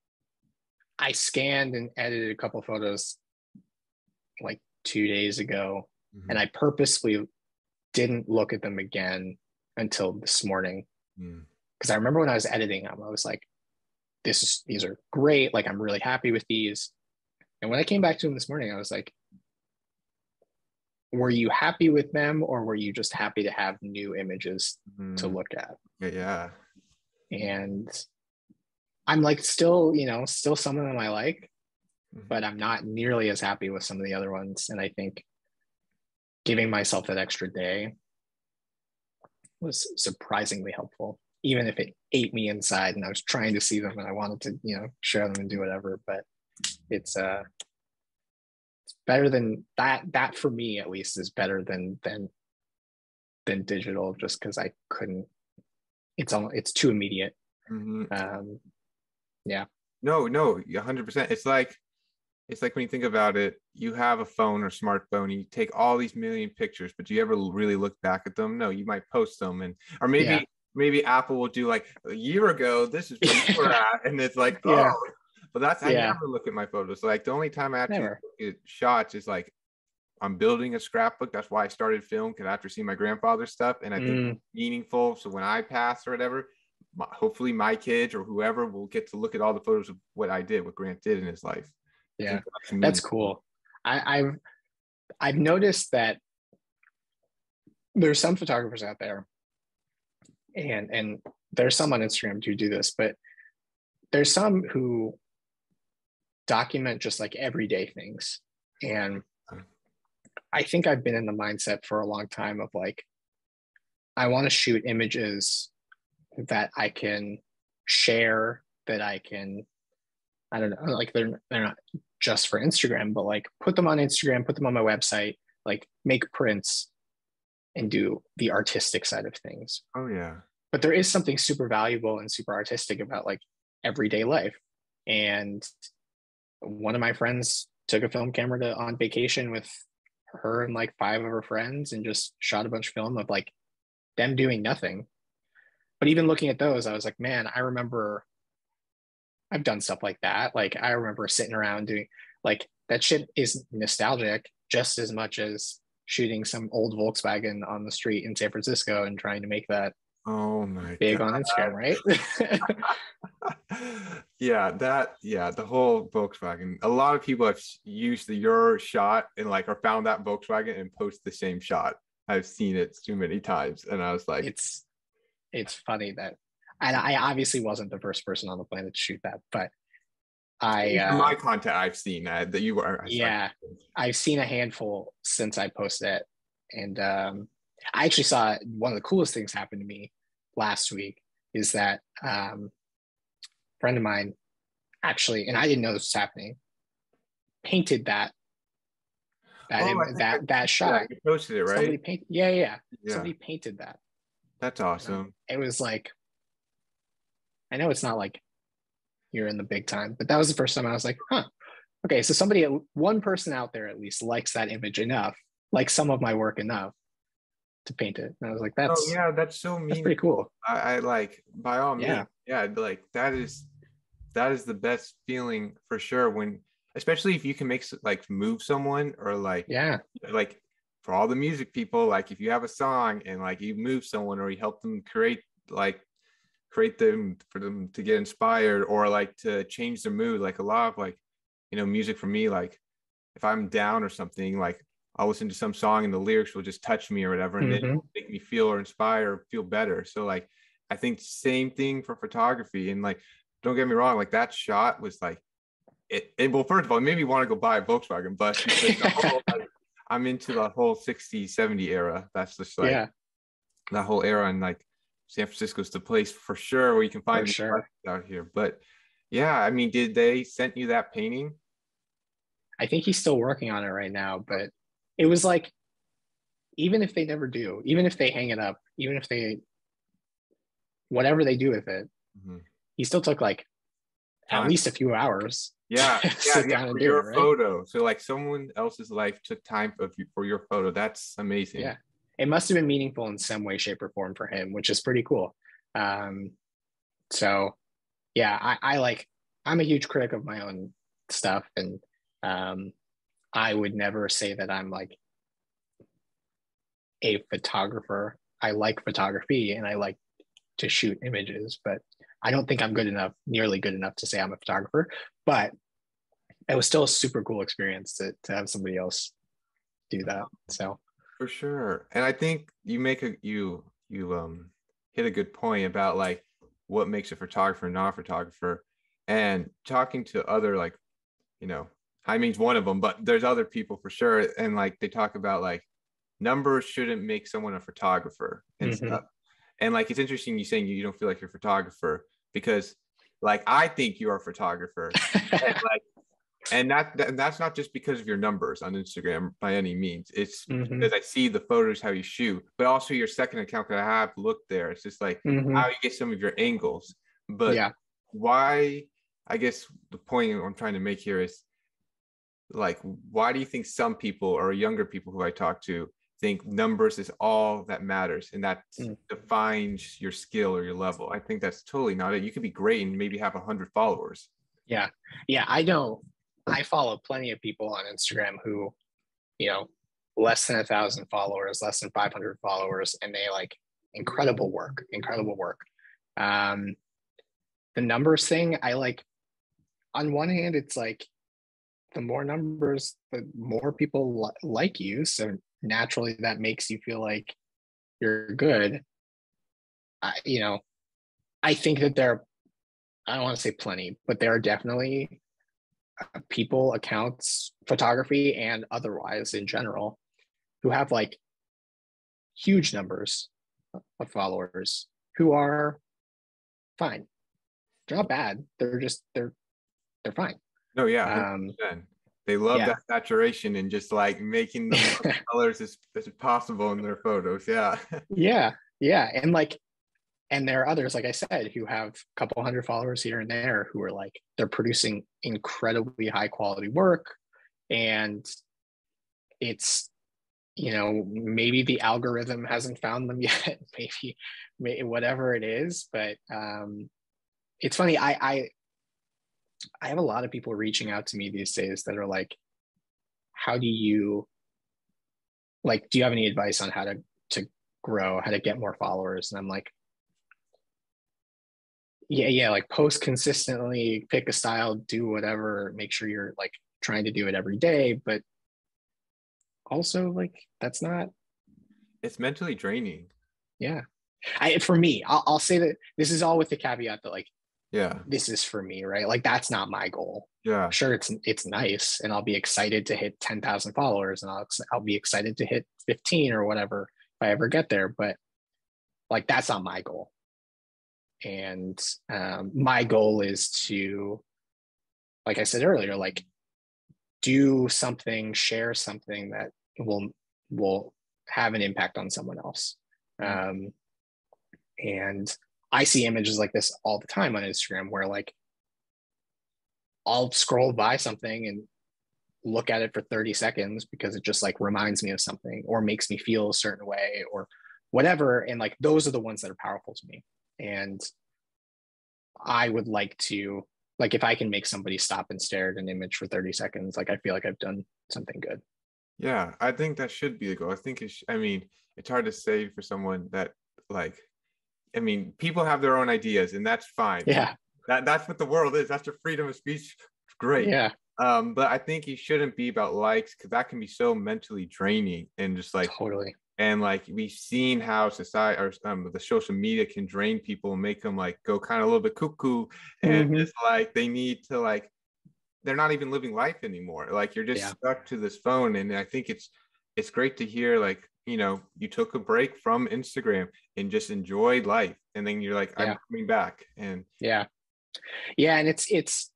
I scanned and edited a couple photos like two days ago, Mhm. and I purposely didn't look at them again until this morning. Mm. Because I remember when I was editing them, I was like, this is, these are great. Like, I'm really happy with these. And when I came back to them this morning, I was like, were you happy with them or were you just happy to have new images to Mm. look at? Yeah, and I'm like still, you know, still some of them I like, Mhm. but I'm not nearly as happy with some of the other ones. And I think giving myself that extra day was surprisingly helpful, even if it ate me inside and I was trying to see them and I wanted to, you know, share them and do whatever. But it's uh it's better than that that for me at least is better than than than digital just because I couldn't it's all it's too immediate Mhm. um yeah. No, no, a hundred percent. It's like it's like when you think about it, you have a phone or smartphone, and you take all these million pictures, but do you ever really look back at them? No, you might post them and or maybe Yeah. Maybe Apple will do like a year ago, this is where you were <laughs> at, and it's like, Yeah. oh, but that's I Yeah. never look at my photos. Like the only time I actually Never. look at shots is like I'm building a scrapbook. That's why I started film because after seeing my grandfather's stuff, and I think mm, meaningful. So when I pass or whatever, my, hopefully my kids or whoever will get to look at all the photos of what I did, what Grant did in his life. Yeah think that's cool I, i've i've noticed that there's some photographers out there and and there's some on instagram who do this but there's some who document just like everyday things. And i think i've been in the mindset for a long time of like i want to shoot images that i can share that i can i don't know like they're they're not just for instagram but like put them on instagram put them on my website like make prints and do the artistic side of things. Oh yeah. but there is something super valuable and super artistic about like everyday life. And one of my friends took a film camera to on vacation with her and like five of her friends and just shot a bunch of film of like them doing nothing. But even looking at those i was like man i remember i've done stuff like that. Like i remember sitting around doing like that shit is nostalgic just as much as shooting some old volkswagen on the street in san francisco and trying to make that Oh my big God. on Instagram, right? <laughs> yeah, that yeah, the whole Volkswagen. A lot of people have used the your shot and like or found that Volkswagen and post the same shot. I've seen it too many times, and I was like, it's it's funny that and I obviously wasn't the first person on the planet to shoot that, but I uh, my content I've seen uh, that you saw- yeah, I've seen a handful since I posted it, and um, I actually saw one of the coolest things happen to me last week is that um, a friend of mine actually, and I didn't know this was happening, painted that that Oh, that I- that Yeah, shot. you posted it right. painted, yeah, yeah, yeah. Yeah, Somebody painted that. that's awesome. It was like, I know it's not like you're in the big time, but that was the first time I was like, huh, okay, so somebody, one person out there at least likes that image enough, like some of my work enough to paint it. And I was like, oh, that's oh yeah, that's so that's mean. pretty cool. I, I like by all means, Yeah. yeah. like that is that is the best feeling for sure when especially if you can make like move someone or like Yeah, like for all the music people like if you have a song and like you move someone or you help them create like create them for them to get inspired or like to change their mood. Like a lot of like you know music for me like if i'm down or something like i'll listen to some song and the lyrics will just touch me or whatever and Mhm. make me feel or inspire or feel better. So like i think same thing for photography and like don't get me wrong like that shot was like it, it well first of all it made me want to go buy a volkswagen because whole, <laughs> like, i'm into the whole 60 70 era. That's just like yeah, that whole era and like San Francisco's the place for sure where you can find For sure. out here. But yeah, I mean, did they send you that painting? I think he's still working on it right now, but it was like, even if they never do, even if they hang it up, even if they, whatever they do with it, Mhm. he still took like at least a few hours. Yeah, <laughs> yeah, sit yeah, down for and do your it, right? photo. So like someone else's life took time of you for your photo. That's amazing. Yeah. It must have been meaningful in some way, shape, or form for him, which is pretty cool. Um, so yeah, I, I like I'm a huge critic of my own stuff, and um, I would never say that I'm like a photographer. I like photography and I like to shoot images, but I don't think I'm good enough, nearly good enough to say I'm a photographer. But it was still a super cool experience to to have somebody else do that. So For sure. And I think you make a you you um hit a good point about like what makes a photographer not a photographer and talking to other like you know I mean's one of them but there's other people for sure and like they talk about like numbers shouldn't make someone a photographer and Mhm. stuff and like it's interesting you saying you don't feel like you're a photographer because like I think you're a photographer <laughs> and like and that, that that's not just because of your numbers on Instagram by any means it's Mhm. because I see the photos how you shoot, but also your second account that I have looked there. It's just like Mhm. how you get some of your angles. But yeah, why? I guess the point I'm trying to make here is like, why do you think some people or younger people who I talk to think numbers is all that matters and that Mm. defines your skill or your level? I think that's totally not it. You could be great and maybe have a hundred followers. yeah, yeah. I know. I follow plenty of people on Instagram who, you know, less than a thousand followers, less than 500 followers, and they like incredible work, incredible work. Um, the numbers thing, I like. On one hand, it's like the more numbers, the more people li- like you. So naturally, that makes you feel like you're good. I, you know, I think that there, are, I don't want to say plenty, but there are definitely people, accounts, photography, and otherwise in general, who have like huge numbers of followers who are fine. They're not bad. They're just they're they're fine. No, yeah, Um, They love yeah. that saturation and just like making the <laughs> colors as, as possible in their photos. Yeah. <laughs> yeah, yeah, and like, and there are others, like I said, who have a couple hundred followers here and there who are like they're producing incredibly high quality work, and it's you know maybe the algorithm hasn't found them <laughs> yet, maybe, may whatever it is, but um, it's funny. I I I have a lot of people reaching out to me these days that are like, how do you like do you have any advice on how to to grow, how to get more followers? And I'm like, yeah yeah like post consistently pick a style do whatever make sure you're like trying to do it every day but also like that's not it's mentally draining. Yeah. I, for me I'll, I'll say that this is all with the caveat that like yeah. this is for me right? Like that's not my goal. Yeah. Sure it's it's nice and i'll be excited to hit 10,000 followers and I'll I'll be excited to hit 15 or whatever if I ever get there but like that's not my goal and um, my goal is to like I said earlier like do something share something that will will have an impact on someone else. Um, and I see images like this all the time on Instagram where like I'll scroll by something and look at it for 30 seconds because it just like reminds me of something or makes me feel a certain way or whatever. And like those are the ones that are powerful to me and i would like to like if i can make somebody stop and stare at an image for 30 seconds like i feel like i've done something good yeah i think that should be the goal i think it's i mean it's hard to say for someone that like i mean people have their own ideas and that's fine yeah that that's what the world is. That's your freedom of speech. Great. Yeah. Um, but I think it shouldn't be about likes because that can be so mentally draining and just like totally. And like we've seen how society or um, the social media can drain people and make them like go kind of a little bit cuckoo, and mm-hmm. it's like they need to like they're not even living life anymore. Like you're just yeah. stuck to this phone, and I think it's it's great to hear like you know you took a break from Instagram and just enjoyed life, and then you're like yeah. I'm coming back, and yeah, yeah and it's it's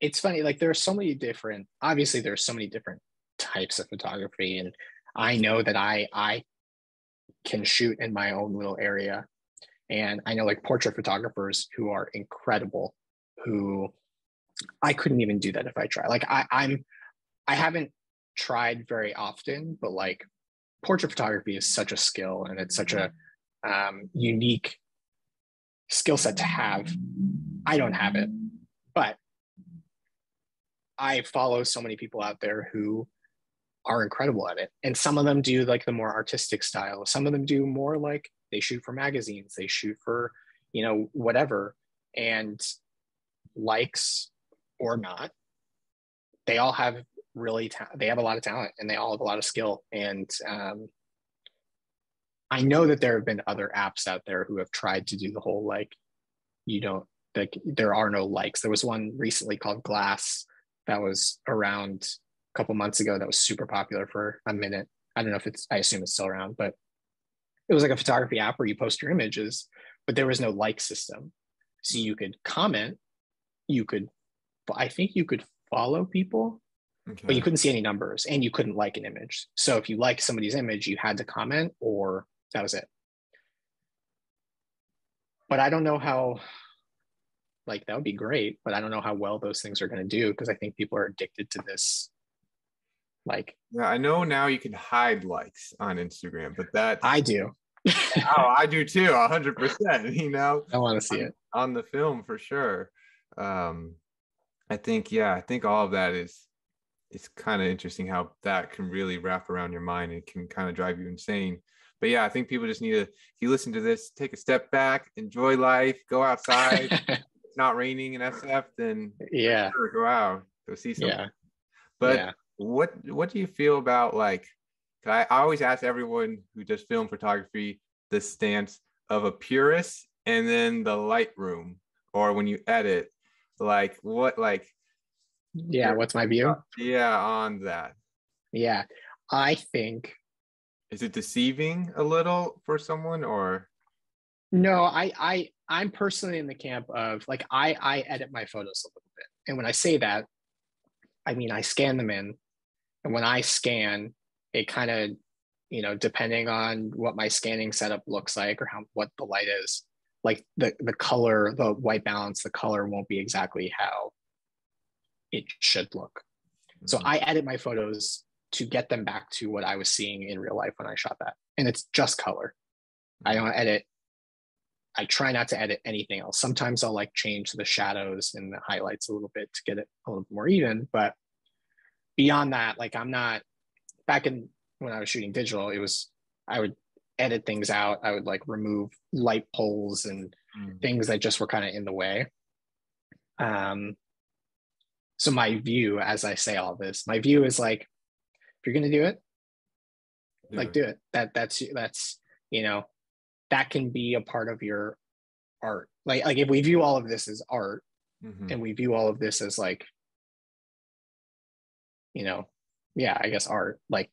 it's funny like there are so many different obviously there's so many different types of photography and i know that i i can shoot in my own little area and i know like portrait photographers who are incredible who i couldn't even do that if i try like i i'm i haven't tried very often but like portrait photography is such a skill and it's such a um, unique skill set to have. I don't have it, but I follow so many people out there who are incredible at it. And some of them do like the more artistic style. Some of them do more like they shoot for magazines, they shoot for, you know, whatever. And likes or not, they all have really, ta- they have a lot of talent and they all have a lot of skill. And um, I know that there have been other apps out there who have tried to do the whole like, you don't like there are no likes. There was one recently called Glass that was around a couple months ago that was super popular for a minute. I don't know if it's I assume it's still around, but it was like a photography app where you post your images, but there was no like system. So you could comment, you could I think you could follow people, okay. but you couldn't see any numbers and you couldn't like an image. So if you like somebody's image, you had to comment or that was it. But I don't know how, like, that would be great, but I don't know how well those things are going to do because I think people are addicted to this. Like, yeah, I know now you can hide likes on Instagram, but that I do. oh, I do too, hundred percent. <laughs> You know, I want to see on, it on the film for sure. Um, I think, yeah, I think all of that is it's kind of interesting how that can really wrap around your mind and can kind of drive you insane but yeah, I think people just need to, if you listen to this, take a step back, enjoy life, go outside. <laughs> it's not raining in SF, then yeah, sure, go out, go see something. Yeah. But yeah. What what do you feel about like? I, I always ask everyone who does film photography the stance of a purist and then the Lightroom, or when you edit, like what like yeah what's my view? Yeah on that. Yeah i think is it deceiving a little for someone or? No i i i'm personally in the camp of like i i edit my photos a little bit. And when i say that i mean i scan them in and when i scan it kind of you know depending on what my scanning setup looks like or how what the light is like the the color the white balance the color won't be exactly how it should look mm-hmm. so i edit my photos to get them back to what I was seeing in real life when I shot that. And it's just color. I don't edit. I try not to edit anything else. Sometimes I'll like change the shadows and the highlights a little bit to get it a little more even. But beyond that, like I'm not back in when I was shooting digital, it was I would edit things out. I would like remove light poles and Mm. things that just were kind of in the way. Um, so my view, as I say all this, my view is like, if you're gonna do it, like do it. That that's that's you know, that can be a part of your art. Like like if we view all of this as art, Mhm. and we view all of this as like, you know, yeah, I guess art. Like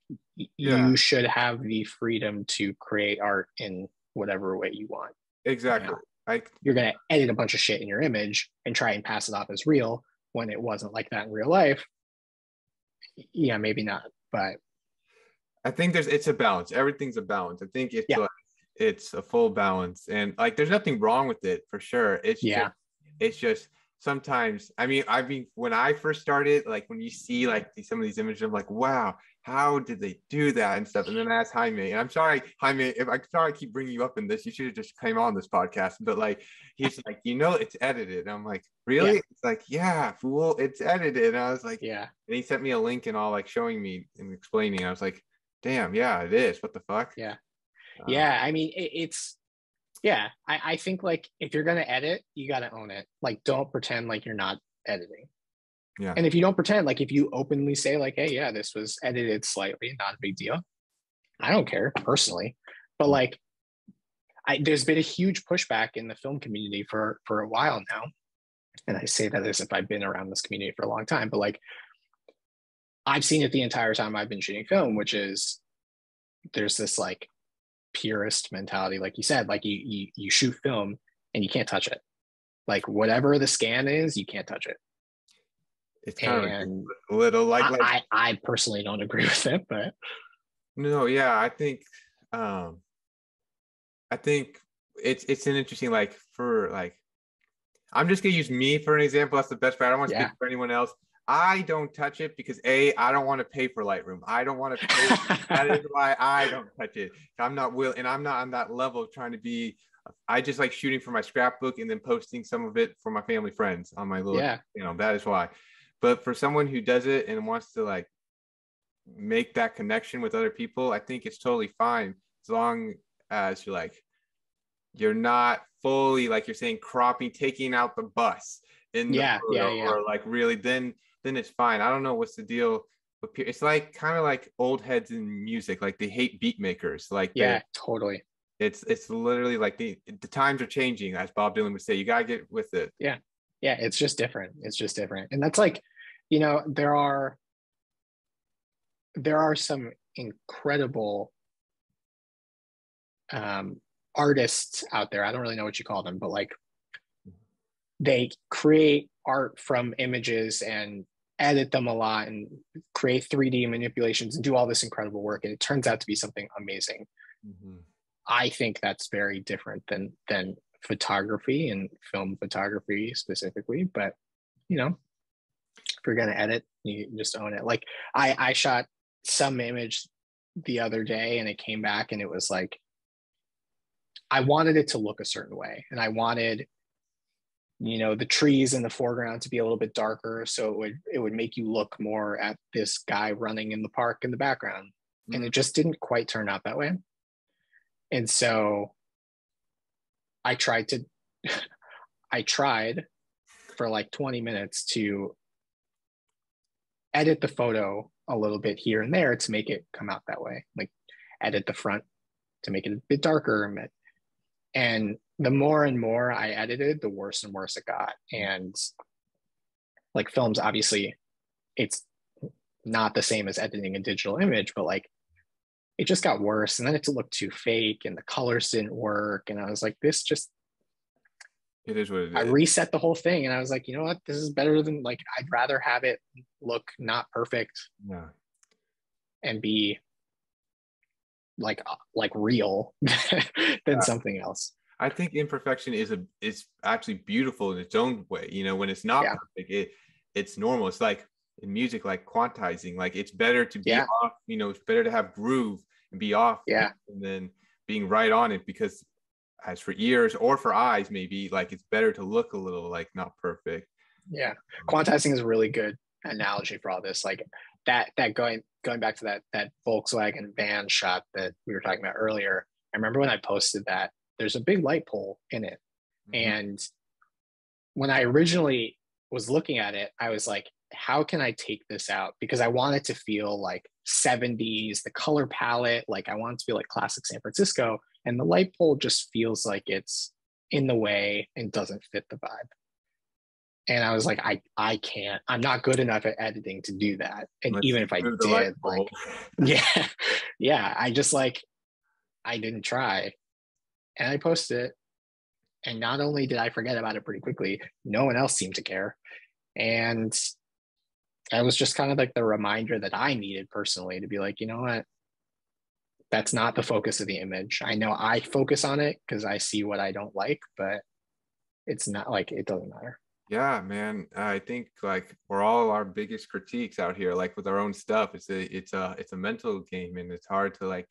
Yeah. you should have the freedom to create art in whatever way you want. exactly. Like you're going to edit a bunch of shit in your image and try and pass it off as real when it wasn't like that in real life yeah maybe not but I think there's it's a balance. Everything's a balance. I think it's Yeah. like it's a full balance, and like there's nothing wrong with it for sure. It's Yeah. just, it's just sometimes. I mean, I mean, when I first started, like when you see like some of these images, I'm like, wow, how did they do that and stuff? And then I asked Jaime, and I'm sorry, Jaime, if I'm sorry I keep bringing you up in this, you should have just came on this podcast. But like, he's like, you know, it's edited. And I'm like, really? Yeah. It's like, yeah, fool, it's edited. And I was like, yeah and he sent me a link and all like showing me and explaining. I was like, damn, yeah, it is. What the fuck? Yeah. Uh, yeah i mean it, it's yeah I, I think like if you're going to edit you got to own it. Like don't pretend like you're not editing. Yeah. and if you don't pretend like if you openly say like hey yeah this was edited slightly not a big deal i don't care personally. But mm. like I, there's been a huge pushback in the film community for for a while now. And i say that as if i've been around this community for a long time but like i've seen it the entire time i've been shooting film which is there's this like purist mentality like you said like you you, you shoot film and you can't touch it like whatever the scan is you can't touch it It's kind and of a little like, I, like I, I personally don't agree <laughs> with it but no, yeah, I think um I think it's it's an interesting like for like I'm just gonna use me for an example. That's the best part. I don't want to Yeah. speak for anyone else. I don't touch it because A, I don't want to pay for Lightroom. I don't want to <laughs> pay that is why I don't touch it. I'm not will and I'm not on that level of trying to be. I just like shooting for my scrapbook and then posting some of it for my family friends on my little. yeah You know that is why. But for someone who does it and wants to like make that connection with other people, I think it's totally fine as long as you're like you're not fully like you're saying cropping, taking out the bus in the Yeah, yeah, yeah. or like really then then it's fine. I don't know what's the deal. With, pe- it's like kind of like old heads in music, like they hate beat makers. Like yeah totally it's it's literally like the the times are changing, as Bob Dylan would say. You gotta get with it. Yeah, yeah it's just different it's just different and that's like you know there are there are some incredible um artists out there i don't really know what you call them but like they create art from images and edit them a lot and create 3d manipulations and do all this incredible work and it turns out to be something amazing mm-hmm. I think that's very different than than photography and film photography specifically. But you know, if you're gonna edit, you just own it. Like I I shot some image the other day and it came back and it was like I wanted it to look a certain way and I wanted you know the trees in the foreground to be a little bit darker so it would it would make you look more at this guy running in the park in the background. And mm. it just didn't quite turn out that way. And so i tried to <laughs> i tried for like 20 minutes to edit the photo a little bit here and there to make it come out that way like edit the front to make it a bit darker and- and the more and more i edited the worse and worse it got and like films obviously it's not the same as editing a digital image but like it just got worse and then it looked too fake and the colors didn't work and i was like this just It is what it is. i reset the whole thing and i was like you know what this is better than like i'd rather have it look not perfect yeah. and be like uh, like real <laughs> than Yeah. something else I think imperfection is a is actually beautiful in its own way. You know, when it's not Yeah. perfect, it it's normal. It's like in music, like quantizing. Like it's better to be Yeah. off. You know, it's better to have groove and be off. Yeah. than being right on it because, as for ears or for eyes, maybe like it's better to look a little like not perfect. yeah quantizing is a really good analogy for all this like that that going going back to that that volkswagen van shot that we were talking about earlier i remember when i posted that there's a big light pole in it Mhm. And when I originally was looking at it, I was like, how can I take this out? Because I want it to feel like 70s, the color palette, like I want it to feel like classic San Francisco. And the light pole just feels like it's in the way and doesn't fit the vibe. And I was like, I I can't, I'm not good enough at editing to do that. And Let's even if I move the light did, like <laughs> yeah yeah i just like i didn't try and i posted it. And not only did i forget about it pretty quickly no one else seemed to care. And that was just kind of like the reminder that i needed personally to be like you know what? That's not the focus of the image. I know i focus on it because i see what i don't like but it's not like it doesn't matter. Yeah, man. I think like we're all our biggest critiques out here, like with our own stuff. It's a it's a it's a mental game and it's hard to like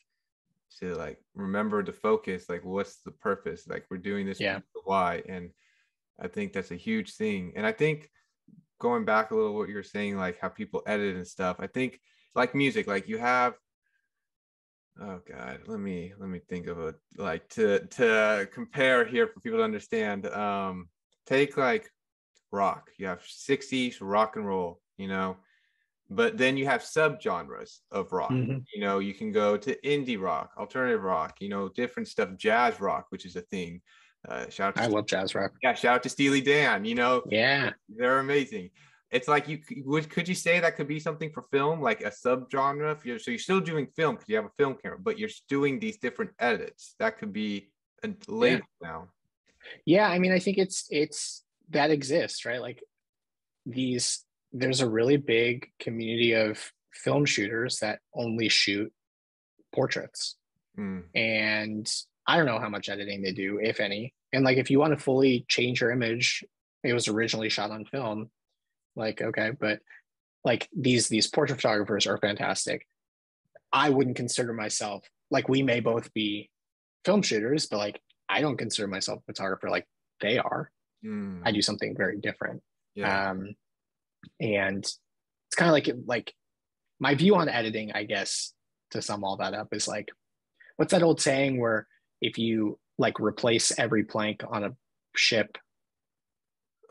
to like remember to focus, like what's the purpose? Like we're doing this Yeah. why. And I think that's a huge thing. And I think going back a little what you were saying, like how people edit and stuff, I think like music, like you have oh god, let me let me think of a like to to compare here for people to understand. Um take like rock. You have 60s rock and roll, you know, but then you have subgenres of rock. Mhm. You know, you can go to indie rock, alternative rock, you know, different stuff, jazz rock, which is a thing. Uh, shout out to i love jazz rock yeah, shout out to Steely Dan. You know, yeah they're amazing. It's like you would could you say that could be something for film, like a subgenre? If you're, so you're still doing film because you have a film camera, but you're doing these different edits. That could be a label now. yeah i mean i think it's it's that exists right like these there's a really big community of film shooters that only shoot portraits. Mm, and i don't know how much editing they do if any. And like if you want to fully change your image it was originally shot on film like okay but like these these portrait photographers are fantastic. I wouldn't consider myself like we may both be film shooters but like i don't consider myself a photographer like they are. Mm, I do something very different. yeah. Um, and it's kind of like like my view on editing, I guess, to sum all that up is like, what's that old saying where if you like replace every plank on a ship,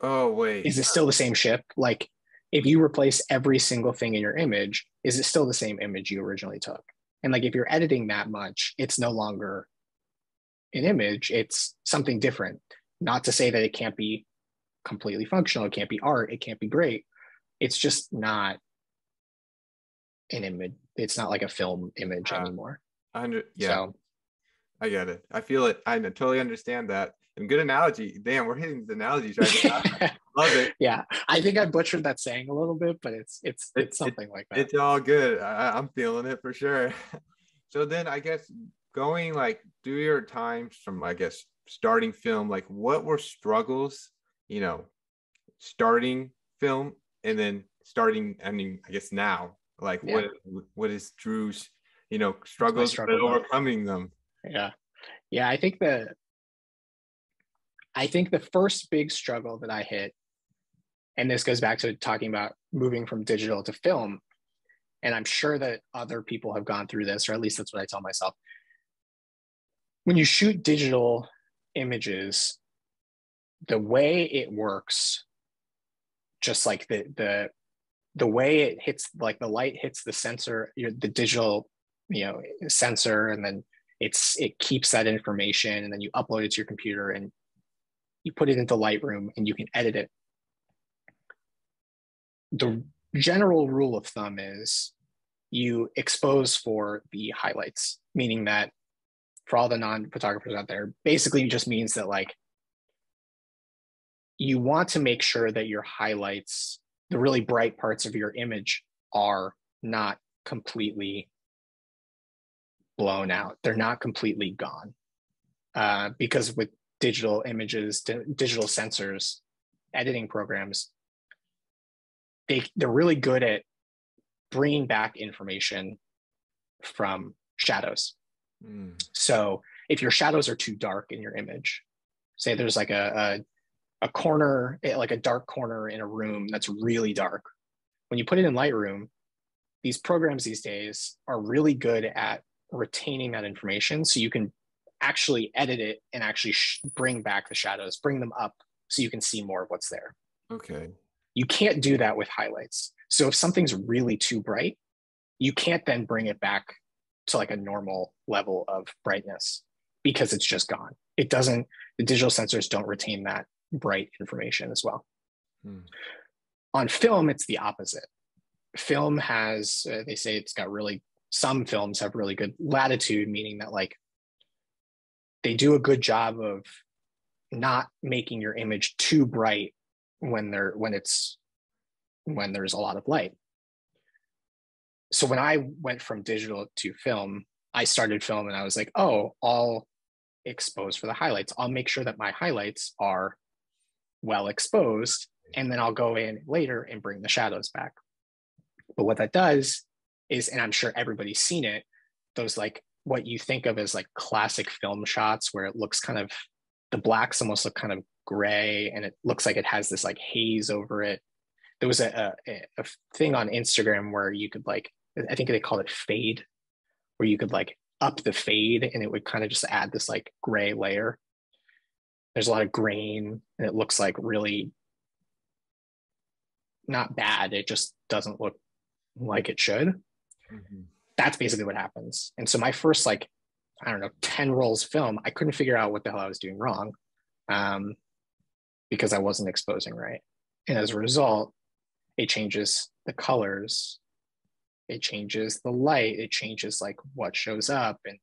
oh wait. is it still the same ship? Like if you replace every single thing in your image, is it still the same image you originally took? And like if you're editing that much, it's no longer an image, it's something different. Not to say that it can't be completely functional, it can't be art, it can't be great. It's just not an image. It's not like a film image Uh, anymore. I under, yeah, So I get it. I feel it. I totally understand that. And good analogy. Damn, we're hitting the analogies right now. <laughs> Love it. yeah, I think I butchered that saying a little bit, but it's it's It- it's something like that. It's all good. I, I'm feeling it for sure. <laughs> So then I guess going like through your times from I guess starting film, like what were struggles, you know, starting film and then starting, I mean, I guess now, like Yeah. what what is Drew's, you know, struggles struggle but overcoming them. yeah yeah i think the i think the first big struggle that i hit and this goes back to talking about moving from digital to film and i'm sure that other people have gone through this or at least that's what i tell myself when you shoot digital images the way it works just like the the the way it hits like the light hits the sensor the digital you know sensor and then it's it keeps that information and then you upload it to your computer and you put it into lightroom and you can edit it. The general rule of thumb is you expose for the highlights meaning that for all the non-photographers out there basically just means that like you want to make sure that your highlights the really bright parts of your image are not completely blown out. They're not completely gone. Uh, because with digital images di- digital sensors editing programs they they're really good at bringing back information from shadows. Mm, so if your shadows are too dark in your image, say there's like a, a, corner, eh, like a dark corner in a room that's really dark. When you put it in Lightroom, these programs these days are really good at retaining that information. So you can actually edit it and actually sh- bring back the shadows, bring them up so you can see more of what's there. Okay. You can't do that with highlights. So if something's really too bright, you can't then bring it back to like a normal level of brightness because it's just gone. It doesn't, the digital sensors don't retain that bright information as well. Hmm. On film, it's the opposite. Film has, uh, they say it's got really, some films have really good latitude, meaning that like they do a good job of not making your image too bright when they're when it's when there's a lot of light so when i went from digital to film i started film and i was like oh i'll expose for the highlights i'll make sure that my highlights are well exposed and then i'll go in later and bring the shadows back. But what that does is and i'm sure everybody's seen it those like what you think of as like classic film shots where it looks kind of the blacks almost look kind of gray and it looks like it has this like haze over it. There was a, a, a thing on instagram where you could like i think they called it fade where you could like up the fade and it would kind of just add this like gray layer there's a lot of grain and it looks like really not bad it just doesn't look like it should Mhm. that's basically what happens. And so my first like, I don't know, 10 rolls film, I couldn't figure out what the hell I was doing wrong um, because I wasn't exposing right. And as a result, it changes the colors, it changes the light, it changes like what shows up. And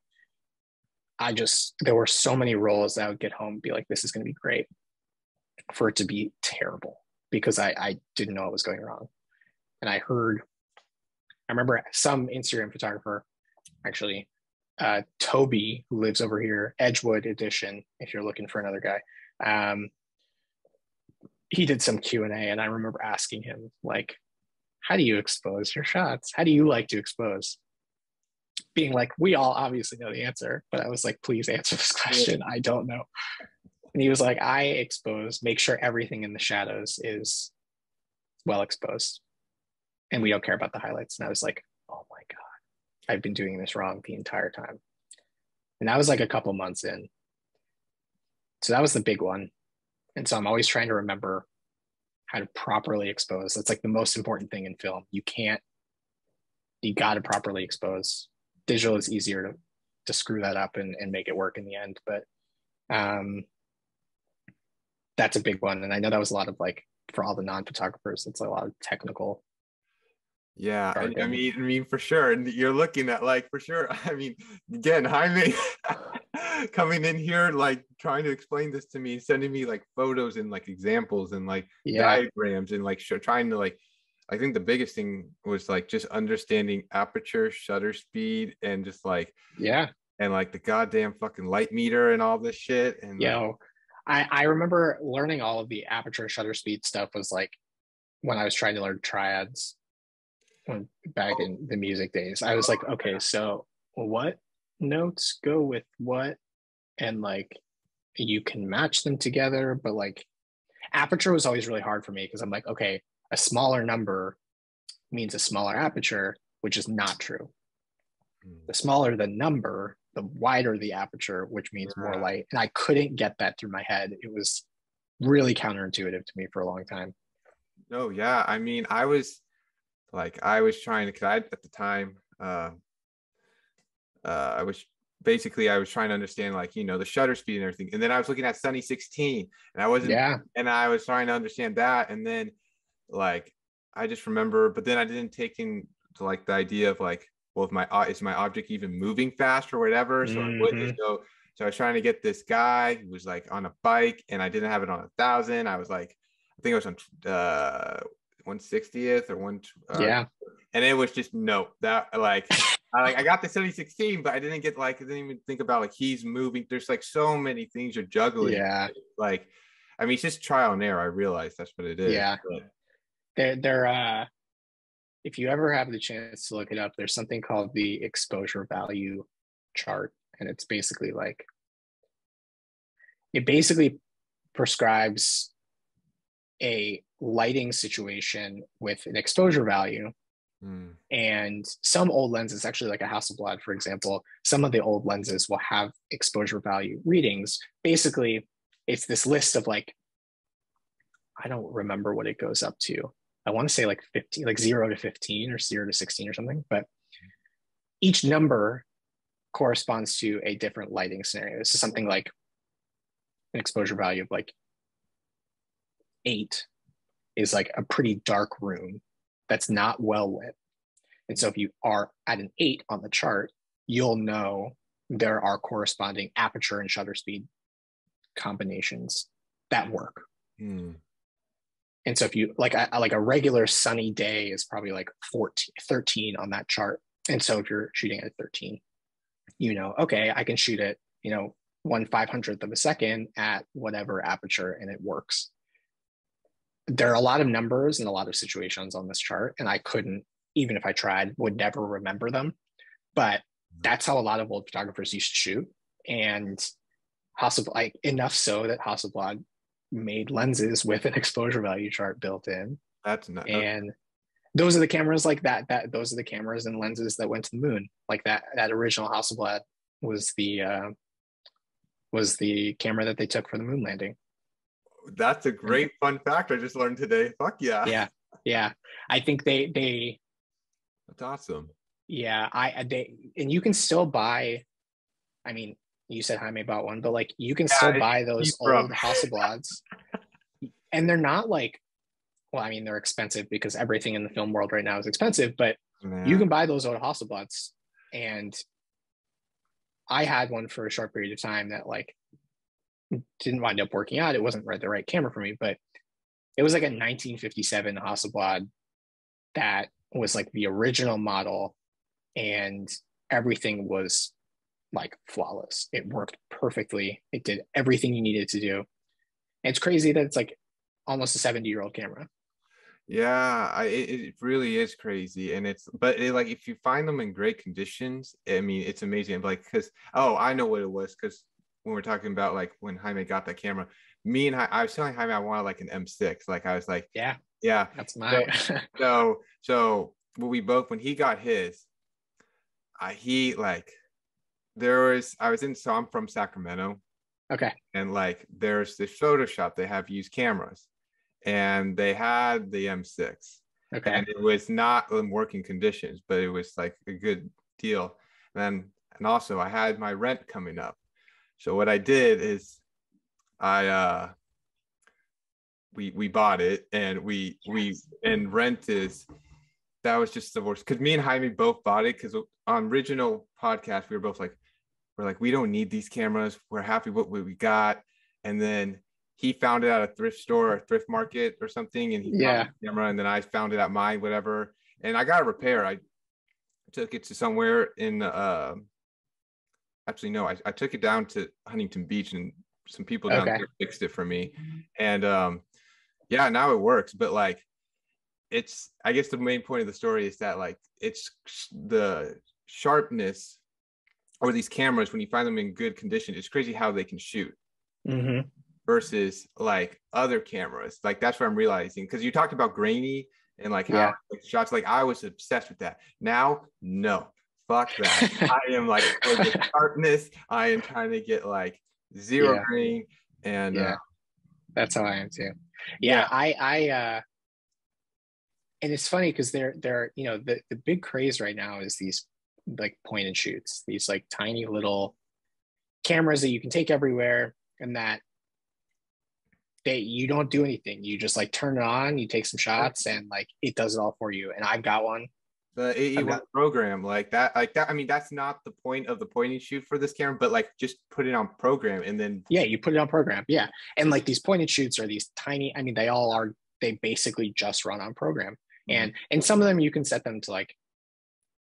I just, there were so many rolls that I would get home and be like, this is going to be great for it to be terrible because I, I didn't know what was going wrong. And I heard I remember some Instagram photographer, actually, uh, Toby, who lives over here, Edgewood Edition. If you're looking for another guy, um, he did some Q and A, and I remember asking him like, "How do you expose your shots? How do you like to expose?" Being like, "We all obviously know the answer," but I was like, "Please answer this <laughs> question. I don't know." And he was like, "I expose, make sure everything in the shadows is well exposed." and we don't care about the highlights. And I was like, oh my God, I've been doing this wrong the entire time. And that was like a couple months in. So that was the big one. And so I'm always trying to remember how to properly expose. That's like the most important thing in film. You can't, you got to properly expose. Digital is easier to, to screw that up and, and make it work in the end. But um, that's a big one. And I know that was a lot of like, for all the non photographers, it's a lot of technical Yeah, I, I mean, I mean, for sure. And you're looking at like for sure. <laughs> I mean, again, Jaime <laughs> coming in here, like trying to explain this to me, sending me like photos and like examples and like Yeah. diagrams and like sh- trying to like. I think the biggest thing was like just understanding aperture, shutter speed, and just like Yeah. and like the goddamn fucking light meter and all this shit. And like, I, I remember learning all of the aperture shutter speed stuff was like when I was trying to learn triads when back in the music days. I was like, okay, so what notes go with what? And like you can match them together, but like aperture was always really hard for me because I'm like, okay, a smaller number means a smaller aperture, which is not true. Mm. The smaller the number, the wider the aperture, which means more light. And I couldn't get that through my head. It was really counterintuitive to me for a long time. No, yeah. I mean, I was like, I was trying to, cause I at the time, uh, uh, I was basically, I was trying to understand like, you know, the shutter speed and everything. And then I was looking at Sunny 16 and I wasn't, Yeah. and I was trying to understand that. And then like, I just remember, but then I didn't take into like the idea of like, well, if my, is my object even moving fast or whatever? So I wouldn't just go, so I was trying to get this guy who was like on a bike and I didn't have it on a thousand. I was like, I think it was on uh 160th or one uh, yeah. and it was just no that like I like I got the 7016 but I didn't get like I didn't even think about like he's moving there's like so many things you're juggling Yeah. like I mean it's just trial and error I realize that's what it is Yeah. but- They're, they're, uh, if you ever have the chance to look it up, there's something called the exposure value chart. And it's basically like, it basically prescribes a lighting situation with an exposure value Mm. And some old lenses, actually like a Hasselblad, for example, some of the old lenses will have exposure value readings. Basically, it's this list of like, I don't remember what it goes up to. I want to say like 15, like zero to 15 or zero to 16 or something, but each number corresponds to a different lighting scenario. This is something like an exposure value of like eight is like a pretty dark room that's not well lit. And so if you are at an eight on the chart, you'll know there are corresponding aperture and shutter speed combinations that work. Mm. And so if you like a, like a regular sunny day is probably like 14, 13 on that chart. And so if you're shooting at 13, you know, okay, I can shoot it, you know, one five hundredth of a second at whatever aperture and it works. There are a lot of numbers and a lot of situations on this chart, and I couldn't, even if I tried, would never remember them. But mm-hmm. that's how a lot of old photographers used to shoot. And Hasselblad, like enough so that Hasselblad made lenses with an exposure value chart built in. That's not. And those are the cameras like that. That those are the cameras and lenses that went to the moon. Like that. That original Hasselblad was the uh, was the camera that they took for the moon landing. That's a great fun fact I just learned today. Fuck yeah. Yeah, yeah. I think they they That's awesome. yeah I they and you can still buy. I mean, you said Jaime bought one, but like you can Yeah, still buy those he's from- old Hasselblads, <laughs> and they're not like. Well, I mean, they're expensive because everything in the film world right now is expensive, but Man. you can buy those old Hasselblads. And I had one for a short period of time that like didn't wind up working out. It wasn't right, the right camera for me, but it was like a 1957 Hasselblad that was like the original model and everything was like flawless. It worked perfectly. It did everything you needed to do. And it's crazy that it's like almost a 70 year old camera. Yeah, I, it, really is crazy, and it's but it, like if you find them in great conditions, I mean, it's amazing. Like, cause oh, I know what it was, cause when we're talking about like when Jaime got that camera, me and I, I was telling Jaime I wanted like an M6. Like I was like, Yeah, yeah. that's my <laughs> So so when we both when he got his, I he like there was I was in so I'm from Sacramento, okay. and like there's this photo shop they have used cameras, and they had the M6 Okay. and it was not in working conditions, but it was like a good deal. And then, and also I had my rent coming up. So what I did is I, uh, we, we bought it and we, we, and rent is, that was just the worst. Cause me and Jaime both bought it. Cause on original podcast, we were both like, we're like, we don't need these cameras. We're happy with what we got. And then he found it at a thrift store or thrift market or something. And he Yeah. the camera and then I found it at mine, whatever. And I got a repair. I took it to somewhere in uh actually no, I, I took it down to Huntington Beach and some people down Okay. there fixed it for me. And um yeah, now it works. But like it's I guess the main point of the story is that like it's the sharpness or these cameras when you find them in good condition, it's crazy how they can shoot hmm versus like other cameras. Like that's what I'm realizing because you talked about grainy and like how Yeah. like, shots. Like I was obsessed with that. Now, no, fuck that. <laughs> I am like for the sharpness. I am trying to get like zero Yeah. grain and Yeah. uh, That's how I am too. Yeah, I I uh and it's funny because they're they're you know the the big craze right now is these like point and shoots, these like tiny little cameras that you can take everywhere and that they you don't do anything. You just like turn it on, you take some shots and like it does it all for you. And I've got one. the AE-1 got- program like that. Like that. I mean, that's not the point of the point and shoot for this camera, but like just put it on program and then Yeah, you put it on program. Yeah. And like these point and shoots are these tiny, I mean, they all are they basically just run on program. and and some of them you can set them to like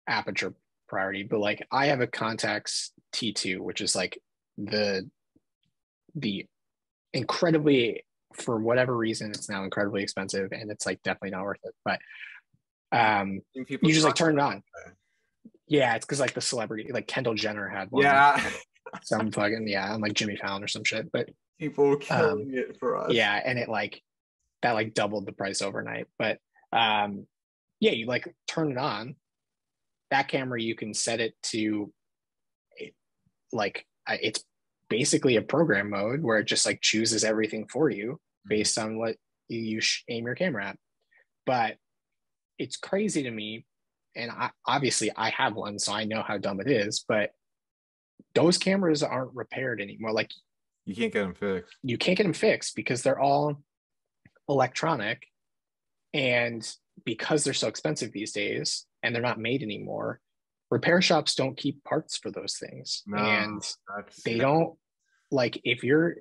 aperture priority but like i have a Contax t2 which is like the the incredibly for whatever reason it's now incredibly expensive and it's like definitely not worth it but um you just like turn it on yeah it's because like the celebrity like kendall jenner had one Yeah, <laughs> some fucking yeah i'm like jimmy fallon or some shit but people were killing it for us. yeah and it like that like doubled the price overnight but um yeah, you like turn it on. That camera, you can set it to like uh, it's basically a program mode where it just like chooses everything for you mm-hmm. based on what you, you aim your camera at. But it's crazy to me, and I, obviously I have one, so I know how dumb it is. But those cameras aren't repaired anymore. Like You can't get them fixed. you can't get them fixed because they're all electronic and because they're so expensive these days and they're not made anymore repair shops don't keep parts for those things No. and they don't like if you're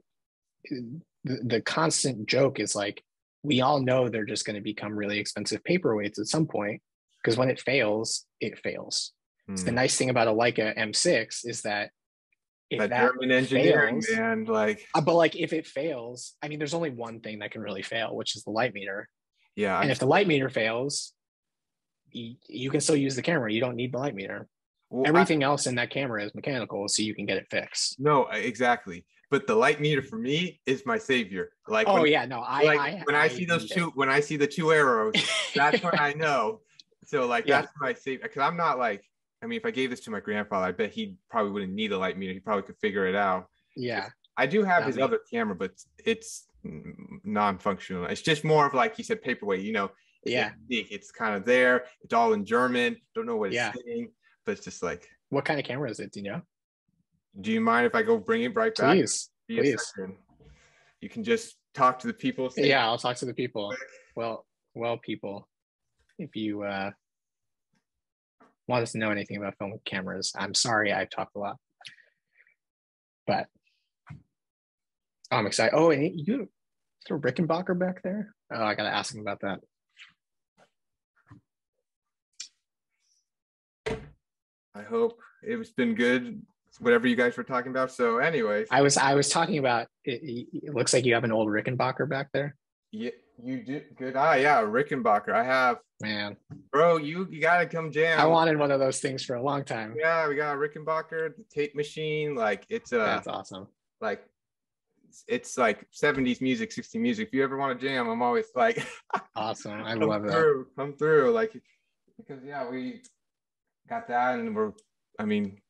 the, the constant joke is like we all know they're just going to become really expensive paperweights at some point because when it fails it fails Hmm. the nice thing about a leica m6 is that if that, that German engineering, fails- man. Like, uh, but like if it fails, I mean, there's only one thing that can really fail, which is the light meter. yeah, And I, if the light meter fails, you, you can still use the camera. You don't need the light meter. well, I- Everything else in that camera is mechanical, so you can get it fixed. no, exactly. But the light meter for me is my savior. Like, Oh when, yeah, no, I like I, when I, see those two, when I see the two arrows, that's when I <laughs> know. So like Yeah. that's my savior because I'm not like. I mean, if I gave this to my grandfather, I bet he probably wouldn't need a light meter. He probably could figure it out. yeah, I do have Not his me. other camera, but it's non-functional. It's just more of like you said, paperweight. You know, Yeah. It's kind of there. It's all in German. Don't know what it's Yeah. saying, but it's just like. what kind of camera is it? Do you know? Do you mind if I go bring it right back? Please, please. You can just talk to the people. say- yeah, I'll talk to the people. Well, well, people, if you uh, want us to know anything about film cameras, I'm sorry I've talked a lot, but I'm excited. Oh, and you, there Rickenbacker back there? Oh, I gotta ask him about that. I hope it's been good. Whatever you guys were talking about. So, anyways, I was I was talking about. It, it looks like you have an old Rickenbacker back there, yeah, you did good. Ah, yeah, Rickenbacker. I have, man. bro. You you gotta come jam. I wanted one of those things for a long time. Yeah, we got a Rickenbacker, the tape machine. Like it's a That's awesome. like it's- like 70s music, 60s music. If you ever want to jam, I'm always like <laughs> Awesome. I come love that. come through. Like because yeah, we got that and we're I mean,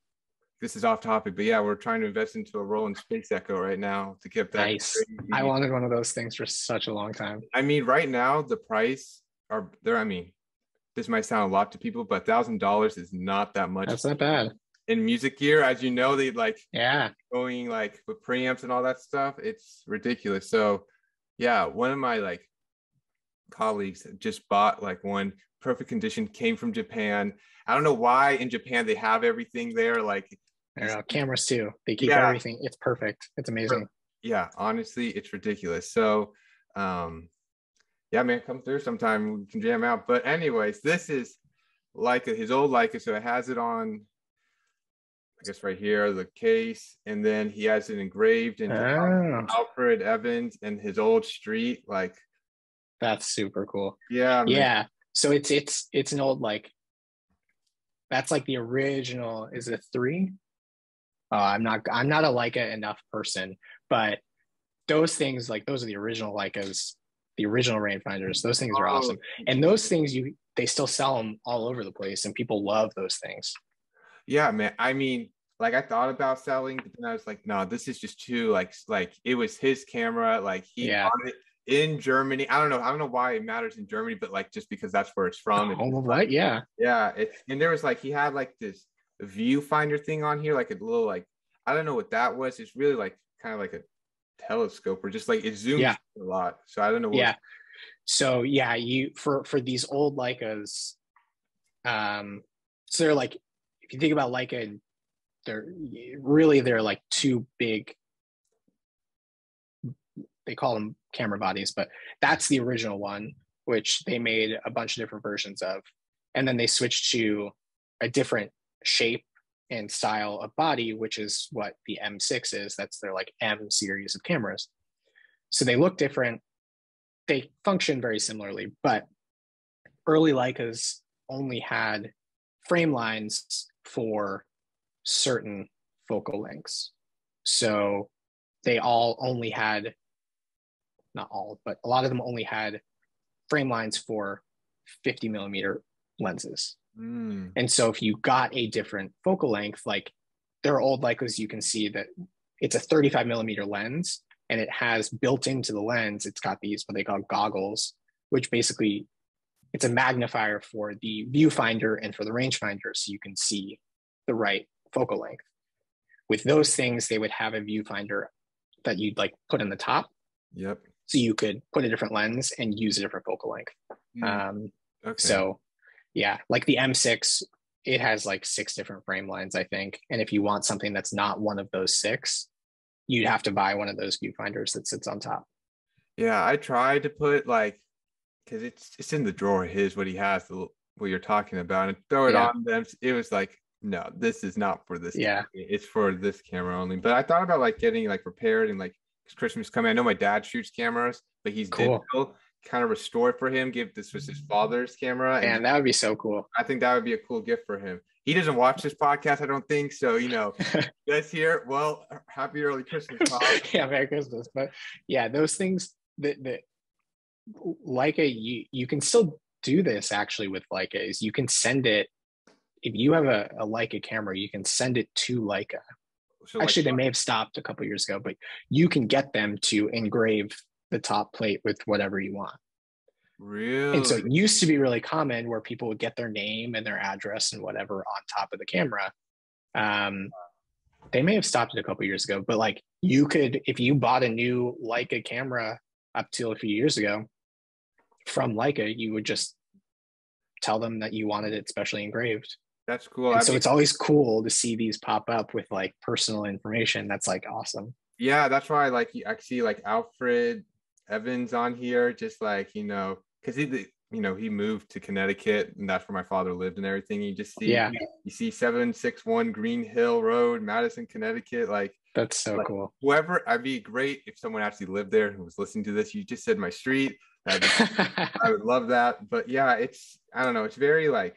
this is off topic, but yeah, we're trying to invest into a Roland Space Echo right now to keep that Nice. crazy. I wanted one of those things for such a long time. I mean, right now the price are there. I mean, this might sound a lot to people, but thousand dollars is not that much That's not bad. in music gear. As you know, they like Yeah. going like with preamps and all that stuff. It's ridiculous. So yeah, one of my like colleagues just bought like one perfect condition, came from Japan. I don't know why in Japan they have everything there. Like, I know, cameras too. They keep Yeah. everything. It's perfect. It's amazing. yeah, honestly, it's ridiculous. So um yeah, man, come through sometime. We can jam out. But anyways, this is Leica, his old Leica. So it has it on, I guess right here, the case, and then he has it engraved in Oh, Alfred Evans and his old street. Like, that's super cool. yeah, man. Yeah. So it's it's it's an old like that's like the original. Is it three? Uh, I'm not I'm not a Leica enough person, but those things like those are the original Leicas, the original rangefinders. Those things are Oh, awesome, and those things you they still sell them all over the place, and people love those things. Yeah, man. I mean, like I thought about selling, but then I was like, no, this is just too like like it was his camera. Like he Yeah. bought it in Germany. I don't know. I don't know why it matters in Germany, but like just because that's where it's from. and- Oh, what? Yeah. Yeah, it, and there was like he had like this viewfinder thing on here, like a little like I don't know what that was. It's really like kind of like a telescope or just like it zooms Yeah. a lot. So I don't know. What, yeah so yeah you for for these old leicas um so they're like if you think about leica they're really they're like two big they call them camera bodies but that's the original one which they made a bunch of different versions of. And then they switched to a different shape and style of body which is what the m6 is. That's their like m series of cameras. So they look different. They function very similarly, but early Leicas only had frame lines for certain focal lengths. So they all only had, not all, but a lot of them only had frame lines for 50 millimeter lenses. Mm. And so if you got a different focal length, like there are old Leicas, you can see that it's a 35 millimeter lens and it has built into the lens, it's got these what they call goggles, which basically it's a magnifier for the viewfinder and for the rangefinder so you can see the right focal length. With those things, they would have a viewfinder that you'd like put in the top Yep. So you could put a different lens and use a different focal length. Mm. Um, okay. so yeah, like the M6, it has like six different frame lines, I think. And if you want something that's not one of those six, you'd have to buy one of those viewfinders that sits on top. Yeah, I tried to put like, cause it's it's in the drawer. His what he has, the, what you're talking about, and throw it Yeah. on them. It was like, no, this is not for this. Yeah. camera. it's for this camera only. But I thought about like getting like repaired and like Christmas coming. I know my dad shoots cameras, but he's Cool. digital. Kind of restore it for him. Give this was his father's camera, and And that would be so cool. I think that would be a cool gift for him. He doesn't watch this podcast, I don't think. So you know, <laughs> that's here. Well, happy early Christmas, <laughs> yeah, Merry Christmas. But yeah, those things that that Leica, you you can still do this actually with Leica. Is you can send it if you have a, a Leica camera, you can send it to Leica. So, like, Actually, they may have stopped a couple years ago, but you can get them to engrave the top plate with whatever you want. really. And so it used to be really common where people would get their name and their address and whatever on top of the camera. Um, they may have stopped it a couple years ago, but like you could, if you bought a new Leica camera up till a few years ago from Leica, you would just tell them that you wanted it specially engraved. That's cool. and so mean- it's always cool to see these pop up with like personal information. That's like awesome. yeah that's why I like i see like alfred evans on here just like you know because he you know he moved to connecticut and that's where my father lived and everything you just see Yeah. you see 761 green hill road madison connecticut like That's so Like- cool. whoever i'd be great if someone actually lived there and was listening to this you just said my street be <laughs> I would love that. But yeah, it's I don't know, it's very like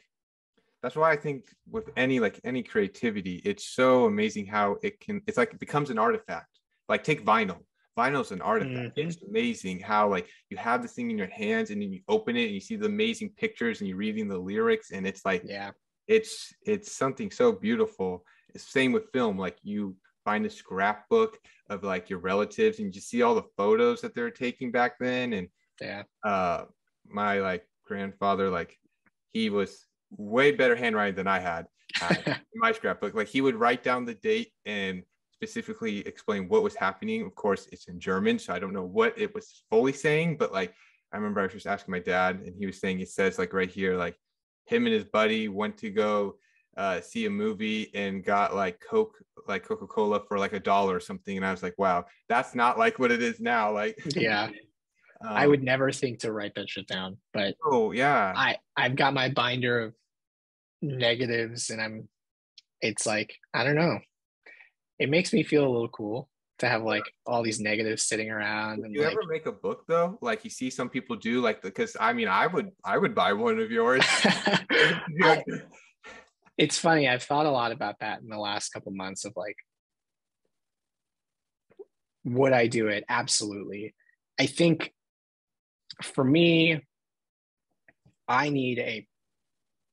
that's why I think with any like any creativity, it's so amazing how it can it's like it becomes an artifact. Like take vinyl. Vinyl's an artifact. Mhm. It's amazing how like you have this thing in your hands and then you open it and you see the amazing pictures and you're reading the lyrics and it's like yeah. it's it's something so beautiful. It's same with film. Like you find a scrapbook of like your relatives and you see all the photos that they're taking back then and Yeah. uh my like grandfather like he was way better handwriting than i had uh, <laughs> in my scrapbook. Like he would write down the date and specifically explain what was happening. Of course it's in german so i don't know what it was fully saying but like i remember i was just asking my dad and he was saying it says like right here like him and his buddy went to go uh, see a movie and got like coke like coca-cola for like a dollar or something and i was like wow that's not like what it is now. Like Yeah. I um, would never think to write that shit down, but oh yeah I I've got my binder of negatives and I'm it's like I don't know. It makes me feel a little cool to have like all these negatives sitting around and you like ever make a book though like you see some people do like because i mean i would i would buy one of yours <laughs> <laughs> I- it's funny. I've thought a lot about that in the last couple months of like would I do it? Absolutely. I think for me, I need a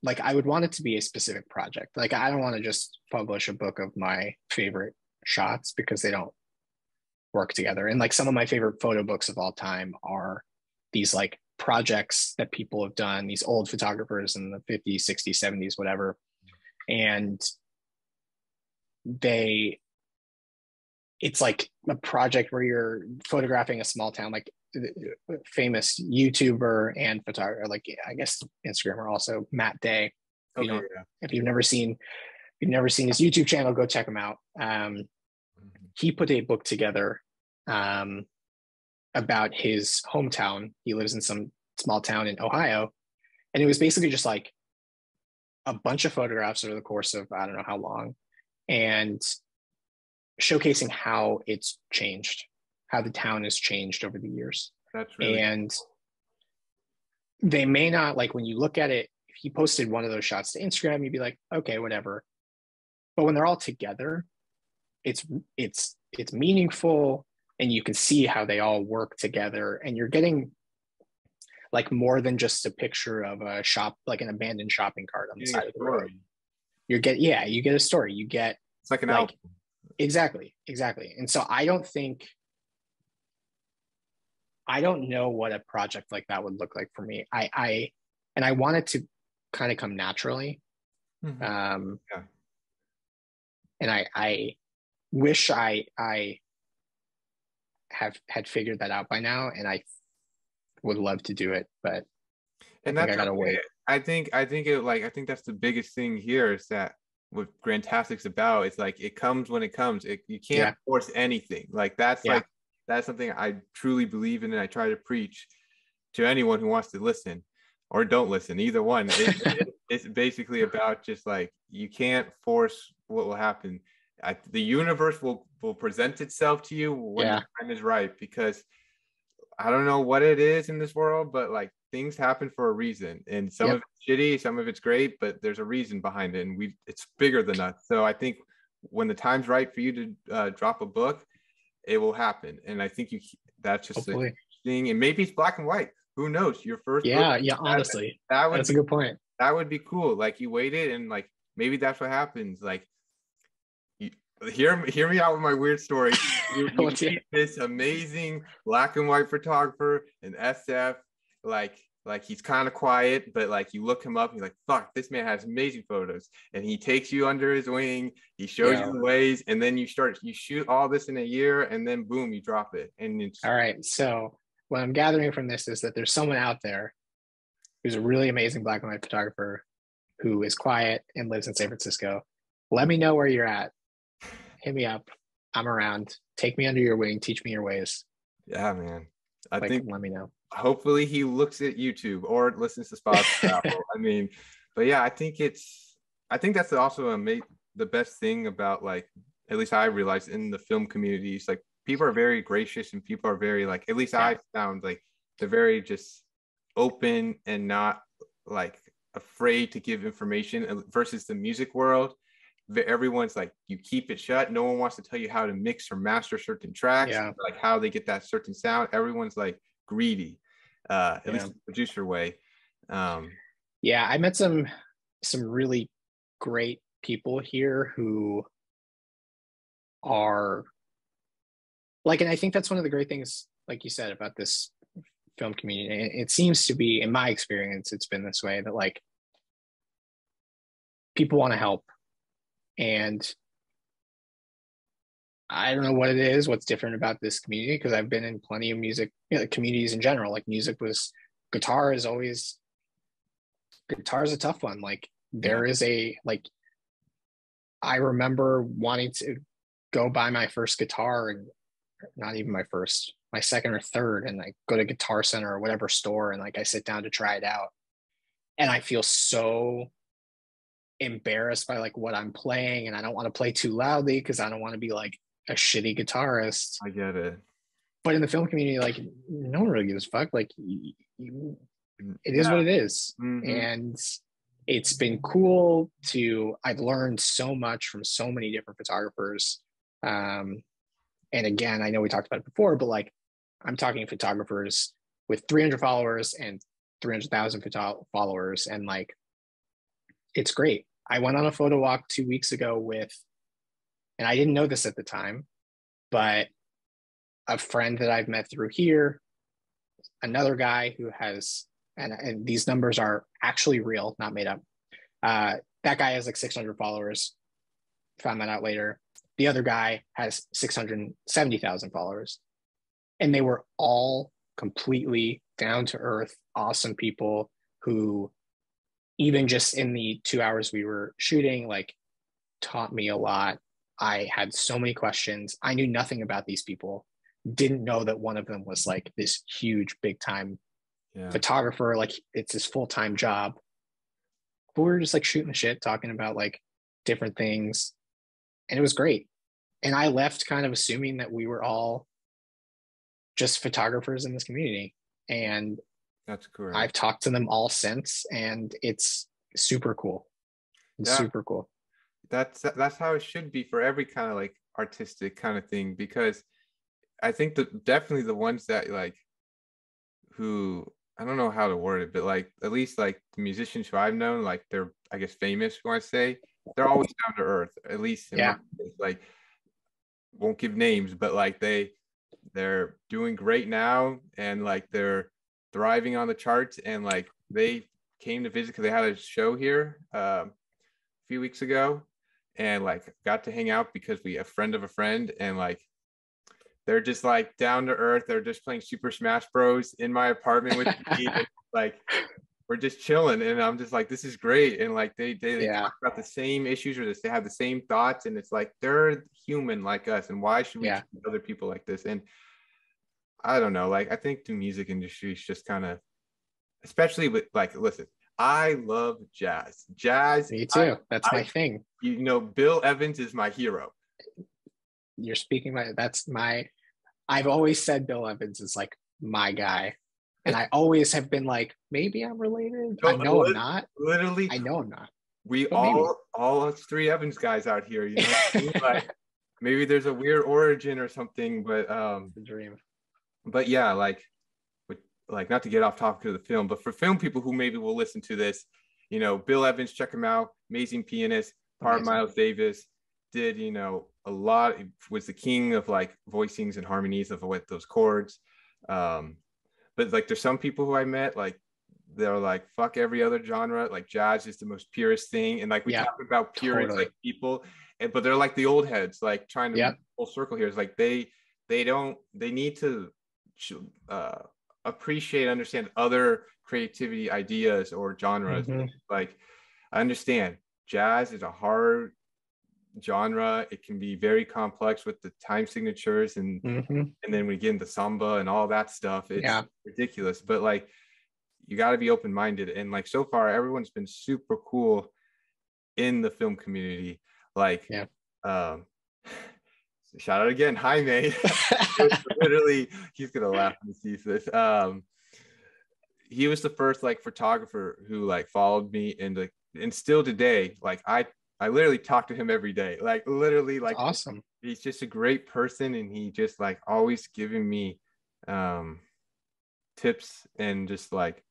like I would want it to be a specific project. Like I don't want to just publish a book of my favorite shots because they don't work together. And like some of my favorite photo books of all time are these like projects that people have done, these old photographers in the 50s, 60s, 70s, whatever. And they it's like a project where you're photographing a small town like famous youtuber and photographer like i guess instagrammer also matt day you okay, know, yeah. if you've never seen if you've never seen his youtube channel go check him out um, Mhm. he put a book together um, about his hometown he lives in some small town in ohio and it was basically just like a bunch of photographs over the course of i don't know how long and showcasing how it's changed how the town has changed over the years that's really and they may not like when you look at it if you posted one of those shots to instagram you'd be like okay whatever but when they're all together it's it's it's meaningful and you can see how they all work together and you're getting like more than just a picture of a shop, like an abandoned shopping cart on the side of the road. story. You get, yeah, you get a story. You get It's like an Like- album. exactly, exactly. And so I don't think, I don't know what a project like that would look like for me. I, I, and I want it to kind of come naturally. Mhm. Um, Yeah. And I, I wish I, I have had figured that out by now, and I would love to do it, but and I think that's I gotta wait. I think I think it like I think that's the biggest thing here is that what Grantastic's about it's like it comes when it comes. It, you can't Yeah. force anything. Like that's Yeah. like that's something I truly believe in and I try to preach to anyone who wants to listen or don't listen. Either one. It- it- <laughs> it's basically about just like you can't force what will happen. I, the universe will will present itself to you when Yeah. the time is right because I don't know what it is in this world, but like things happen for a reason, and some Yep. of it's shitty, some of it's great, but there's a reason behind it, and we it's bigger than us. So I think when the time's right for you to uh, drop a book, it will happen, and I think you that's just a thing, and maybe it's black and white. Who knows? Your first yeah, book, yeah. Honestly, that would that's a good point. that would be cool. Like you waited, and like maybe that's what happens. Like you hear hear me out with my weird story. <laughs> You, you meet this amazing black and white photographer in SF. Like like he's kind of quiet, but like you look him up, and you're like, fuck, this man has amazing photos. And he takes you under his wing, he shows Yeah. you the ways, and then you start you shoot all this in a year, and then boom, you drop it. And it's All right. So what I'm gathering from this is that there's someone out there who's a really amazing black and white photographer who is quiet and lives in San Francisco. Let me know where you're at. Hit me up. I'm around. Take me under your wing. Teach me your ways. yeah, man. I Like, think let me know. Hopefully he looks at YouTube or listens to Spotify. <laughs> I mean, but yeah, I think it's I think that's also a ma- the best thing about like at least I realized in the film communities like people are very gracious and people are very like at least Yeah. I found like they're very just open and not like afraid to give information versus the music world everyone's like you keep it shut no one wants to tell you how to mix or master certain tracks Yeah. like how they get that certain sound everyone's like greedy uh at least Yeah. the producer way um Yeah, I met some some really great people here who are like, and I think that's one of the great things, like you said, about this film community. It, it seems to be, in my experience, it's been this way that like people want to help, and I don't know what it is, what's different about this community because I've been in plenty of music you know, communities in general. Like music was, guitar is always guitar is a tough one. Like there is a like I remember wanting to go buy my first guitar and not even my first, my second or third, and like go to Guitar Center or whatever store and like I sit down to try it out. And I feel so embarrassed by like what I'm playing and I don't want to play too loudly because I don't want to be like a shitty guitarist. i get it But in the film community, like no one really gives a fuck. Like you, it is Yeah. what it is Mhm. and it's been cool to i've learned so much from so many different photographers um and again i know we talked about it before but like i'm talking photographers with 300 followers and 300000 photo- followers and like it's great i went on a photo walk two weeks ago with and i didn't know this at the time but a friend that i've met through here another guy who has and, and these numbers are actually real, not made up. Uh, that guy has like 600 followers. Found that out later. The other guy has 670,000 followers. And they were all completely down to earth, awesome people who, even just in the two hours we were shooting, like taught me a lot. I had so many questions. I knew nothing about these people. Didn't know that one of them was like this huge, big time yeah photographer, like it's his full time job. But we were just like shooting the shit, talking about like different things. And it was great. And I left kind of assuming that we were all just photographers in this community. And that's correct I've talked to them all since, and it's super cool. It's Yeah. super cool. That's that's how it should be for every kind of like artistic kind of thing because i think that definitely the ones that like who I don't know how to word it, but like at least like the musicians who I've known, like they're I guess famous. When I say they're always down to earth, at least yeah. Case, like won't give names, but like they they're doing great now, and like they're thriving on the charts, and like they came to visit because they had a show here uh, a few weeks ago, and like got to hang out because we a friend of a friend, and like they're just like down to earth. They're just playing Super Smash Bros. in my apartment with <laughs> me. like we're just chilling, and I'm just like, this is great. And like they they, Yeah. talk about the same issues or this, they have the same thoughts, and it's like they're human like us. And why should we Yeah. treat other people like this? And I don't know. Like I think the music industry is just kind of, especially with like, listen, I love jazz. Jazz. Me I- too. That's my thing. you know, Bill Evans is my hero. You're speaking my that's my I've always said Bill Evans is like my guy. And I always have been like, maybe I'm related. I No, know I'm not. Literally, I know I'm not. we But maybe. all all us three Evans guys out here, you know, I like <laughs> maybe there's a weird origin or something, but um, The dream. but yeah, like like not to get off topic of the film, but for film people who maybe will listen to this, you know, Bill Evans, check him out, amazing pianist, part Amazing. Miles Davis, did you know a lot, was the king of like voicings and harmonies of what those chords. Um, but like there's some people who I met, like they're like fuck every other genre, like jazz is the most purest thing, and like we Yeah, talk about purest totally. like people, and but they're like the old heads, like trying to Yep. full circle here. It's like they they don't they need to uh, appreciate understand other creativity ideas or genres Mhm. like i understand jazz is a hard genre it can be very complex with the time signatures and Mhm. and then we get into samba and all that stuff it's Yeah. ridiculous but like you got to be open-minded and like so far everyone's been super cool in the film community like Yeah. um shout out again. Jaime <laughs> <laughs> literally he's gonna laugh when he sees this. Um he was the first like photographer who like followed me and like and still today like i i literally talk to him every day. Like literally like awesome. he's just a great person and he just like always giving me um tips and just like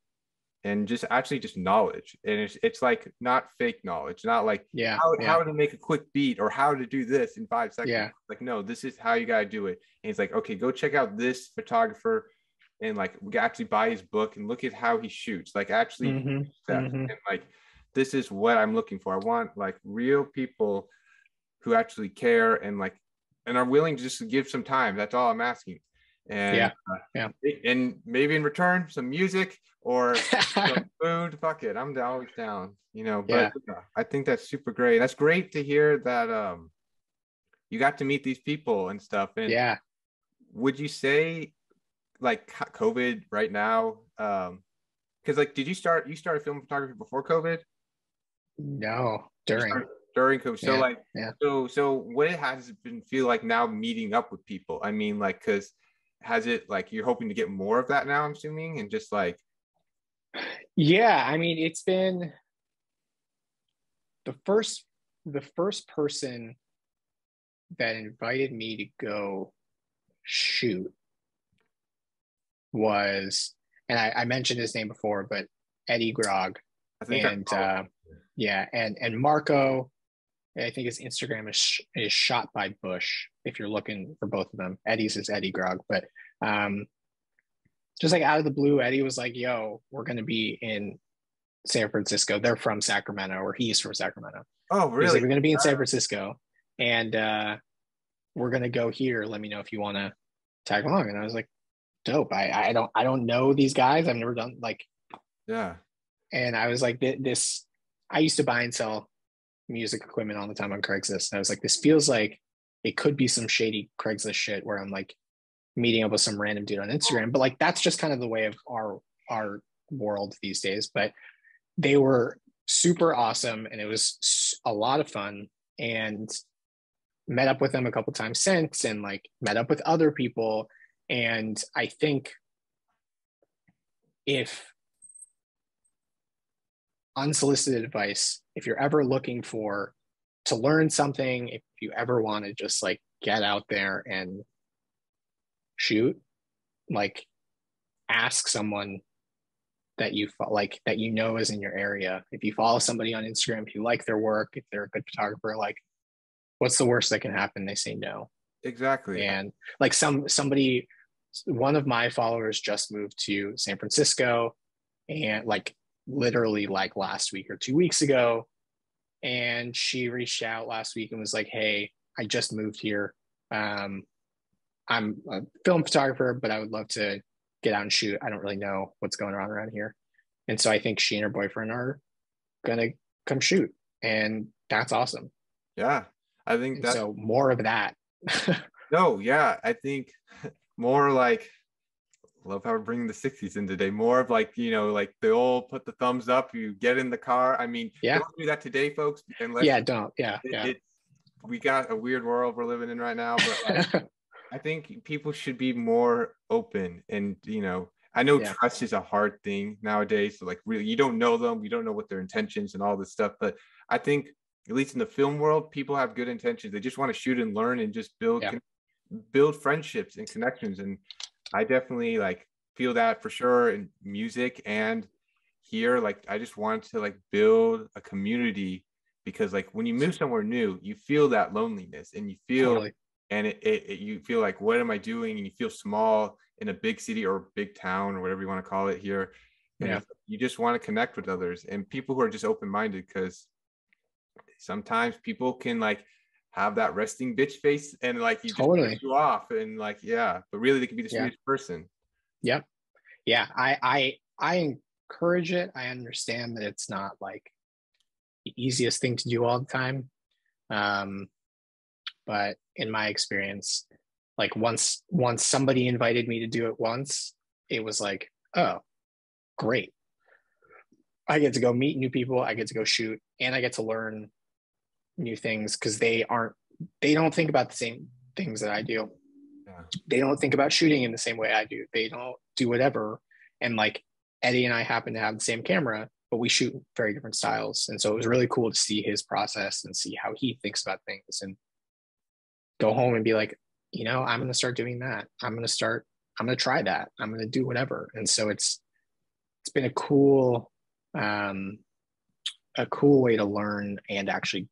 and just actually just knowledge and it's it's like not fake knowledge not like Yeah. how, yeah. how to make a quick beat or how to do this in five seconds Yeah. like no this is how you got to do it and he's like okay go check out this photographer and like we actually buy his book and look at how he shoots like actually Mhm, steps. mhm. and like this is what i'm looking for i want like real people who actually care and like and are willing to just to give some time that's all i'm asking and Yeah, uh, yeah. and maybe in return some music or <laughs> some food fuck it i'm always down you know but Yeah. yeah, i think that's super great that's great to hear that um you got to meet these people and stuff and yeah. would you say like covid right now um because like did you start you started film photography before covid No, during. during covid so Yeah, like yeah. so so what it has been feel like now meeting up with people i mean like because has it like you're hoping to get more of that now i'm assuming and just like Yeah, I mean, it's been the first the first person that invited me to go shoot was, and I, I mentioned his name before, but Eddie Grog, i think and uh, yeah, and and Marco. I think his Instagram is sh- is shot by Bush. If you're looking for both of them, Eddie's is Eddie Grog, but um, just like out of the blue, Eddie was like, "Yo, we're gonna be in San Francisco. They're from Sacramento, or he's from Sacramento. oh really like, we're gonna be in San Francisco, and uh, we're gonna go here. Let me know if you want to tag along." And I was like, "Dope. I I don't I don't know these guys. I've never done like." yeah And I was like, "This." I used to buy and sell music equipment all the time on Craigslist. And I was like, "This feels like it could be some shady Craigslist shit where I'm like meeting up with some random dude on Instagram." But like that's just kind of the way of our our world these days. But they were super awesome and it was a lot of fun and met up with them a couple times since and like met up with other people and i think if unsolicited advice if you're ever looking for to learn something if you ever want to just like get out there and shoot like ask someone that you like that you know is in your area. If you follow somebody on Instagram, if you like their work, if they're a good photographer, like what's the worst that can happen? They say no. Exactly. And like some somebody one of my followers just moved to San Francisco and like literally like last week or two weeks ago. And she reached out last week and was like, Hey, I just moved here. Um, I'm a film photographer, but I would love to get out and shoot. I don't really know what's going on around here. And so I think she and her boyfriend are gonna come shoot. And that's awesome. yeah. I think And that's so more of that. <laughs> no, yeah. I think <laughs> more like love how we're bringing the 60s in today. More of like, you know, like the old put the thumbs up, you get in the car. I mean, Yeah. don't do that today, folks. Unless yeah, don't. Yeah, it- yeah. it's we got a weird world we're living in right now. But like, <laughs> I think people should be more open and you know, I know Yeah. trust is a hard thing nowadays. So like really you don't know them, you don't know what their intentions and all this stuff. But I think at least in the film world, people have good intentions. They just want to shoot and learn and just build Yeah. build friendships and connections. And I definitely like feel that for sure in music and here. Like I just want to like build a community because like when you move somewhere new, you feel that loneliness and you feel totally. and it, it, it- you feel like what am i doing and you feel small in a big city or big town or whatever you want to call it here and Yeah. you just want to connect with others and people who are just open-minded because sometimes people can like have that resting bitch face and like you just Totally. push you off and like yeah but really they can be the Yeah. sweetest person. Yeah yeah, i i i encourage it. I understand that it's not like the easiest thing to do all the time. Um but in my experience like once once somebody invited me to do it once it was like oh great. I get to go meet new people. I get to go shoot and i get to learn new things because they aren't they don't think about the same things that i do yeah they don't think about shooting in the same way I do. They don't do whatever. And like Eddie and I happen to have the same camera, but we shoot very different styles. And so it was really cool to see his process and see how he thinks about things and go home and be like, you know, I'm going to start doing that. I'm going to start, I'm going to try that. I'm going to do whatever. And so it's, it's been a cool, um, a cool way to learn and actually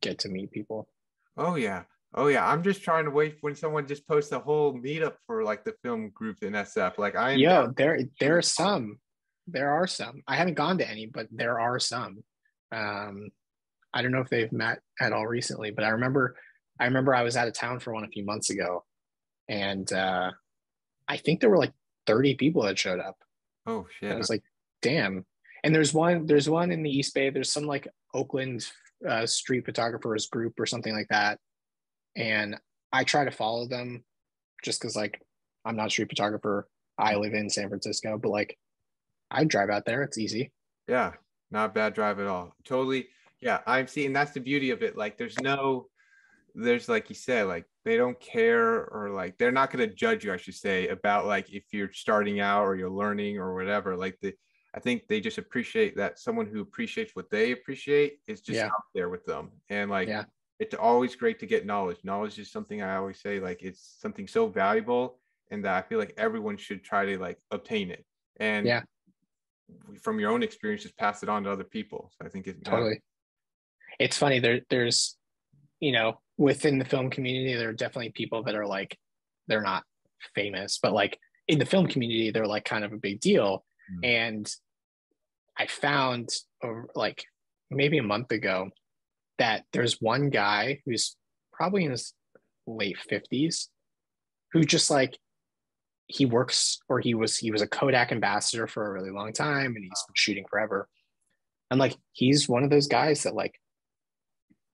get to meet people. oh yeah oh yeah i'm just trying to wait when someone just posts a whole meetup for like the film group in sf like i Yo, there there are some. There are some. I haven't gone to any, but there are some. Um, I don't know if they've met at all recently, but I remember I remember I was out of town for one a few months ago, and uh, I think there were like 30 people that showed up. oh shit I was like, damn. And there's one there's one in the East Bay. There's some like Oakland uh, street photographers group or something like that. And I try to follow them just because like I'm not a street photographer. I live in San Francisco, but like I drive out there. It's easy. Yeah, not a bad drive at all. Totally. Yeah, I'm seeing that's the beauty of it. Like there's no there's like you said, like they don't care or like they're not gonna judge you, I should say, about like if you're starting out or you're learning or whatever. Like the I think they just appreciate that someone who appreciates what they appreciate is just Yeah. out there with them. And like Yeah. it's always great to get knowledge. Knowledge is something I always say, like it's something so valuable and that I feel like everyone should try to like obtain it. And Yeah. from your own experience, just pass it on to other people. So I think it's Totally. It's funny. There there's you know, within the film community, there are definitely people that are like they're not famous, but like in the film community, they're like kind of a big deal. Mm. And I found uh, like maybe a month ago that there's one guy who's probably in his late 50s who just like he works or he was he was a Kodak ambassador for a really long time and he's been shooting forever. And like he's one of those guys that like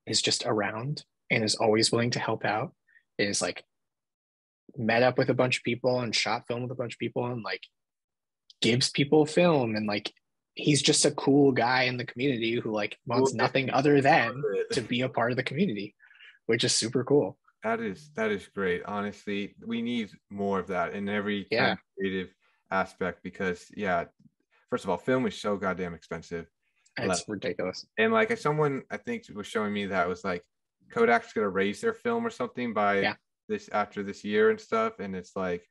is just around and is always willing to help out. Is like met up with a bunch of people and shot film with a bunch of people and like gives people film and like he's just a cool guy in the community who like wants nothing other than to be a part of the community, which is super cool. That is that is great. Honestly, we need more of that in every kind of creative aspect because yeah, first of all, film is so goddamn expensive. It's Love. ridiculous. And like someone I think was showing me that was like Kodak's gonna raise their film or something by Yeah. this after this year and stuff. And it's like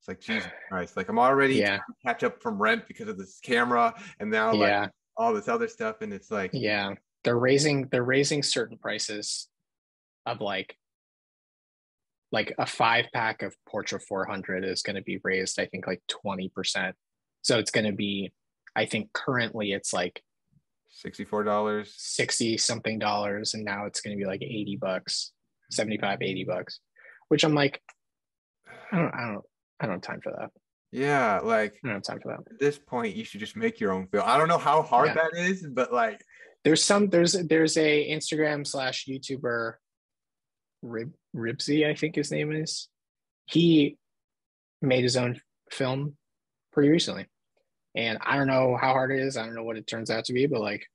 It's like Jesus Christ. Like I'm already Yeah. catch up from rent because of this camera, and now like yeah, all this other stuff, and it's like yeah. They're raising they're raising certain prices of like like a five pack of Portra 400 is going to be raised, I think, like 20%. So it's going to be, I think currently it's like sixty-four dollars. 60 something dollars, and now it's going to be like 80 bucks, 75, 80 bucks, which I'm like, I don't, I don't, I don't have time for that. Yeah, like I don't have time for that. at this point, you should just make your own film. I don't know how hard Yeah. that is, but like, There's some, there's, there's a Instagram slash YouTuber, Rib, Ribsy, I think his name is. He made his own film pretty recently. And I don't know how hard it is. I don't know what it turns out to be, but like,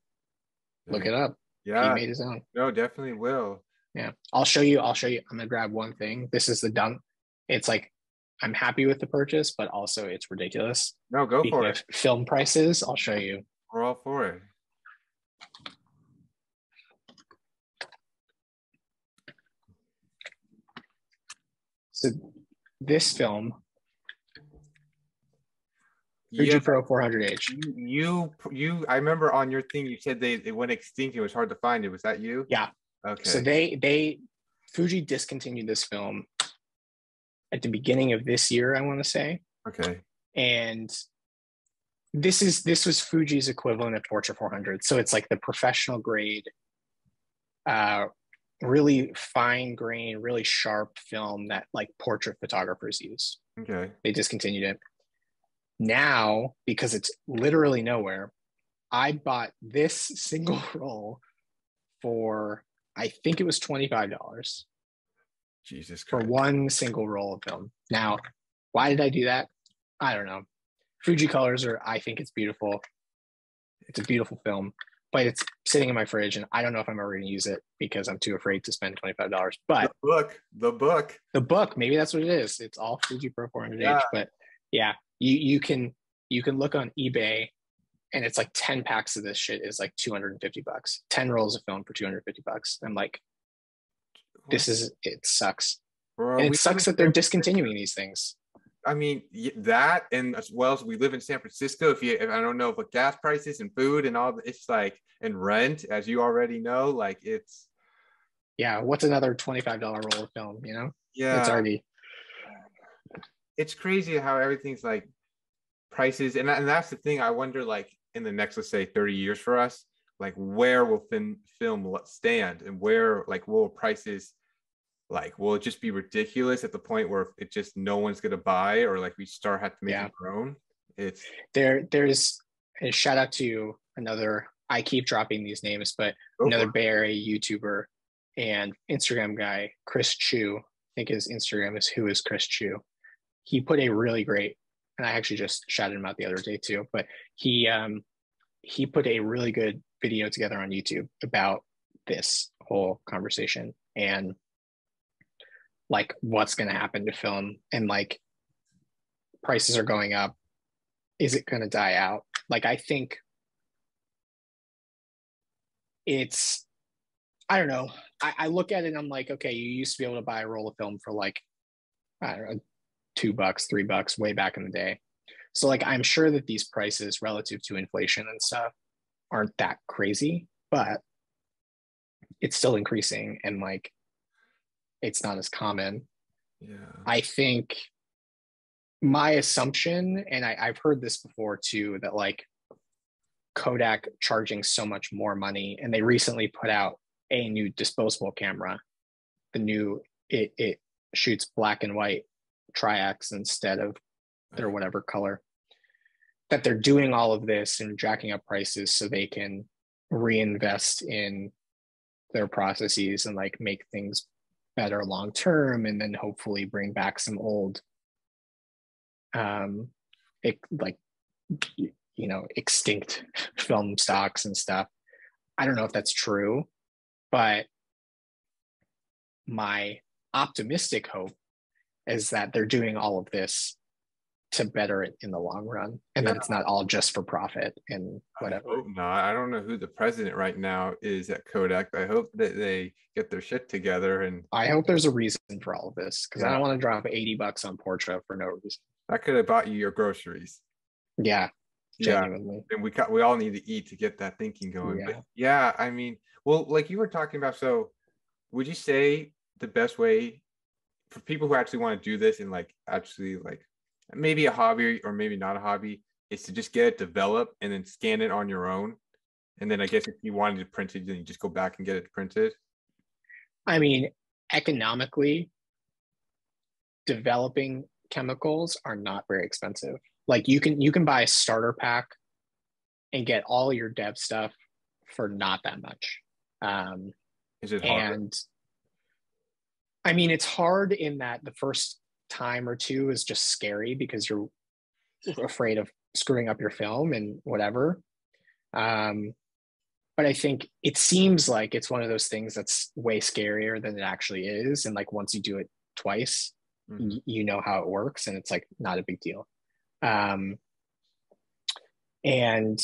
look it up. yeah, He made his own. no, definitely will. Yeah. I'll show you. I'll show you. I'm going to grab one thing. This is the dumb. It's like, I'm happy with the purchase, but also it's ridiculous. No, go Speaking for it. film prices, I'll show you. We're all for it. So this film, Fuji Yeah, Pro 400H. you, you, you. I remember on your thing, you said they it went extinct. It was hard to find it. Was that you? Yeah. Okay. So they they Fuji discontinued this film at the beginning of this year, I want to say. okay. And this is this was Fuji's equivalent of Portra 400. So it's like the professional grade, uh, really fine grain, really sharp film that like portrait photographers use. Okay. They discontinued it. Now, because it's literally nowhere, I bought this <laughs> single roll for I think it was $25 Jesus for one single roll of film. Now, why did I do that? I don't know. Fuji colors are, I think it's beautiful. It's a beautiful film, but it's sitting in my fridge and I don't know if I'm ever going to use it because I'm too afraid to spend $25. But the book. The book. the book, maybe that's what it is. It's all Fuji Pro 400H, Yeah. but yeah, you, you can, you can look on eBay and it's like 10 packs of this shit is like 250 bucks, 10 rolls of film for 250 bucks. I'm like, this is, it sucks. Bro, And it sucks that they're discontinuing these things. I mean that, and as well as we live in San Francisco. If you, if I don't know, if gas prices and food and all, it's like and rent, as you already know, like it's yeah, what's another $25 roll of film, you know? yeah, It's already it's crazy how everything's like prices, and and that's the thing. I wonder, like in the next, let's say, thirty years for us, like where will fin- film stand, and where like will prices like will it just be ridiculous at the point where it just no one's gonna buy, or like we start have to make Yeah. our own? It's there there's a shout out to another I keep dropping these names, but go another. Bay Area YouTuber and Instagram guy, Chris Chu. I think his Instagram is who is Chris Chu. He put a really great, and I actually just shouted him out the other day too, but he um he put a really good video together on YouTube about this whole conversation and like what's going to happen to film and like prices are going up. Is it going to die out? Like i think it's i don't know. I, I look at it and i'm like okay you used to be able to buy a roll of film for like i don't know two bucks three bucks way back in the day. So like i'm sure that these prices relative to inflation and stuff aren't that crazy but it's still increasing and like it's not as common yeah. I think my assumption, and I, I've heard this before too, that like Kodak charging so much more money, and they recently put out a new disposable camera. The new it it shoots black and white Tri-X instead of their whatever color. That they're doing all of this and jacking up prices so they can reinvest in their processes and like make things better long term and then hopefully bring back some old um it, like you know extinct <laughs> film stocks and stuff. I don't know if that's true but my optimistic hope is that they're doing all of this to better it in the long run and that it's not all just for profit and whatever I hope not. I don't know who the president right now is at Kodak. I hope that they get their shit together and i hope there's a reason for all of this because i don't want to drop 80 bucks on portra for no reason I could have bought you your groceries. Yeah, Yeah. and we got we all need to eat to get that thinking going. Yeah. But yeah, I mean, well, like you were talking about, so would you say the best way for people who actually want to do this and like actually like maybe a hobby or maybe not a hobby is to just get it developed and then scan it on your own? And then I guess if you wanted to print it, then you just go back and get it printed. I mean, economically, developing chemicals are not very expensive. Like you can you can buy a starter pack and get all your dev stuff for not that much. Um, Is it hard? and I mean, it's hard in that the first time or two is just scary because you're afraid of screwing up your film and whatever. Um, but I think it seems like it's one of those things that's way scarier than it actually is. And like once you do it twice, Mhm. y- you know how it works, and it's like not a big deal. Um, and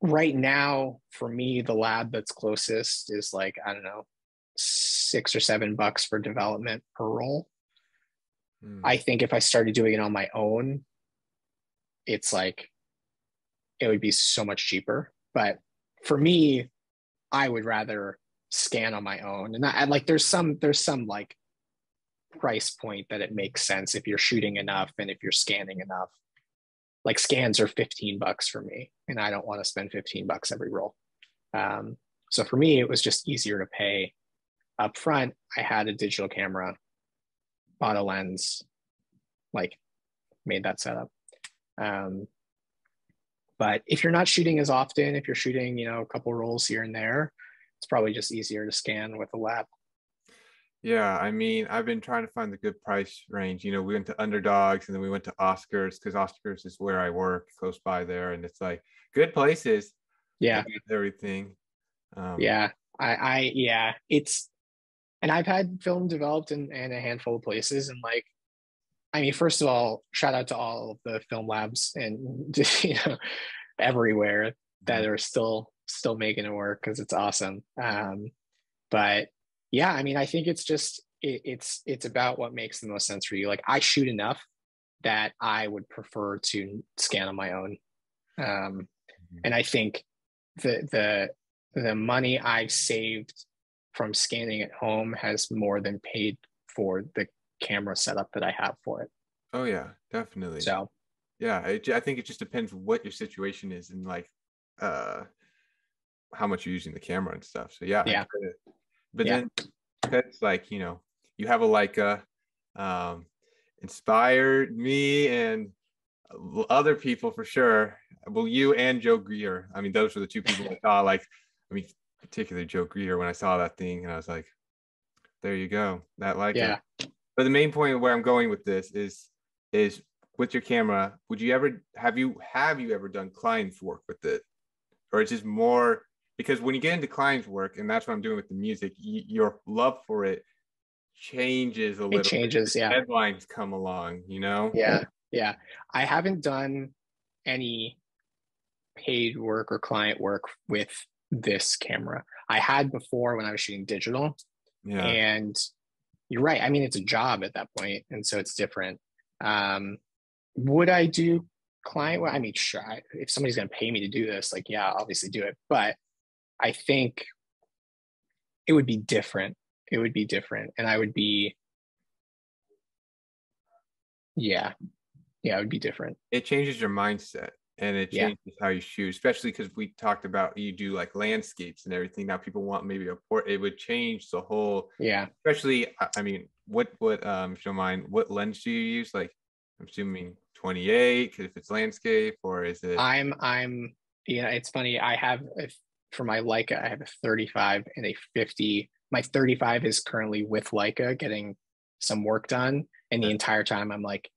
right now, for me, the lab that's closest is like I don't know, six or seven bucks for development per roll. Mm. I think if I started doing it on my own, it's like it would be so much cheaper. But for me, I would rather scan on my own. And I like there's some there's some like price point that it makes sense if you're shooting enough and if you're scanning enough. Like scans are 15 bucks for me, and I don't want to spend 15 bucks every roll. Um, so for me, it was just easier to pay up front. I had a digital camera, bought a lens, like made that setup. Um, but if you're not shooting as often, if you're shooting, you know, a couple rolls here and there, it's probably just easier to scan with a lab. Yeah, I mean, I've been trying to find the good price range. You know, we went to Underdogs and then we went to Oscars because Oscars is where I work close by there, and it's like good places. Yeah, everything. Um, yeah, I, I, yeah, it's, and I've had film developed in, in a handful of places, and like, I mean, first of all, shout out to all of the film labs and <laughs> you know everywhere that are still still making it work because it's awesome. Um, but yeah, I mean, I think it's just it, it's it's about what makes the most sense for you. Like I shoot enough that I would prefer to scan on my own, um, Mhm. and I think the the the money I've saved from scanning at home has more than paid for the camera setup that I have for it. Oh yeah, definitely. So yeah, it, I think it just depends what your situation is and like uh how much you're using the camera and stuff. So yeah, Yeah. But Yeah. then that's like you know you have a Leica, um, inspired me and other people for sure. Well, you and Joe Greer. I mean, those were the two people I saw. Like, I mean, particularly Joe Greer when I saw that thing, and I was like, there you go, that like yeah, But the main point where I'm going with this is is with your camera, would you ever have you have you ever done clients work with it? Or it's just more because when you get into clients work, and that's what I'm doing with the music, your love for it changes a little. it changes. Yeah. Headlines come along, you know? Yeah, yeah. I haven't done any paid work or client work with this camera. I had before when I was shooting digital, Yeah. and you're right. I mean, it's a job at that point, and so it's different. Um, would I do client? Well, I mean, sure. I, if somebody's going to pay me to do this, like, yeah, I'll obviously do it. But I think it would be different. It would be different, and I would be, yeah, yeah, it would be different. It changes your mindset and it Yeah. changes how you shoot, especially because we talked about you do like landscapes and everything. Now people want maybe a port. It would change the whole Yeah. especially I- mean what what um if you don't mind what lens do you use like i'm assuming 28 because if it's landscape or is it I'm I'm you know it's funny I have a, for my Leica I have a 35 and a 50 my 35 is currently with Leica getting some work done and the entire time I'm like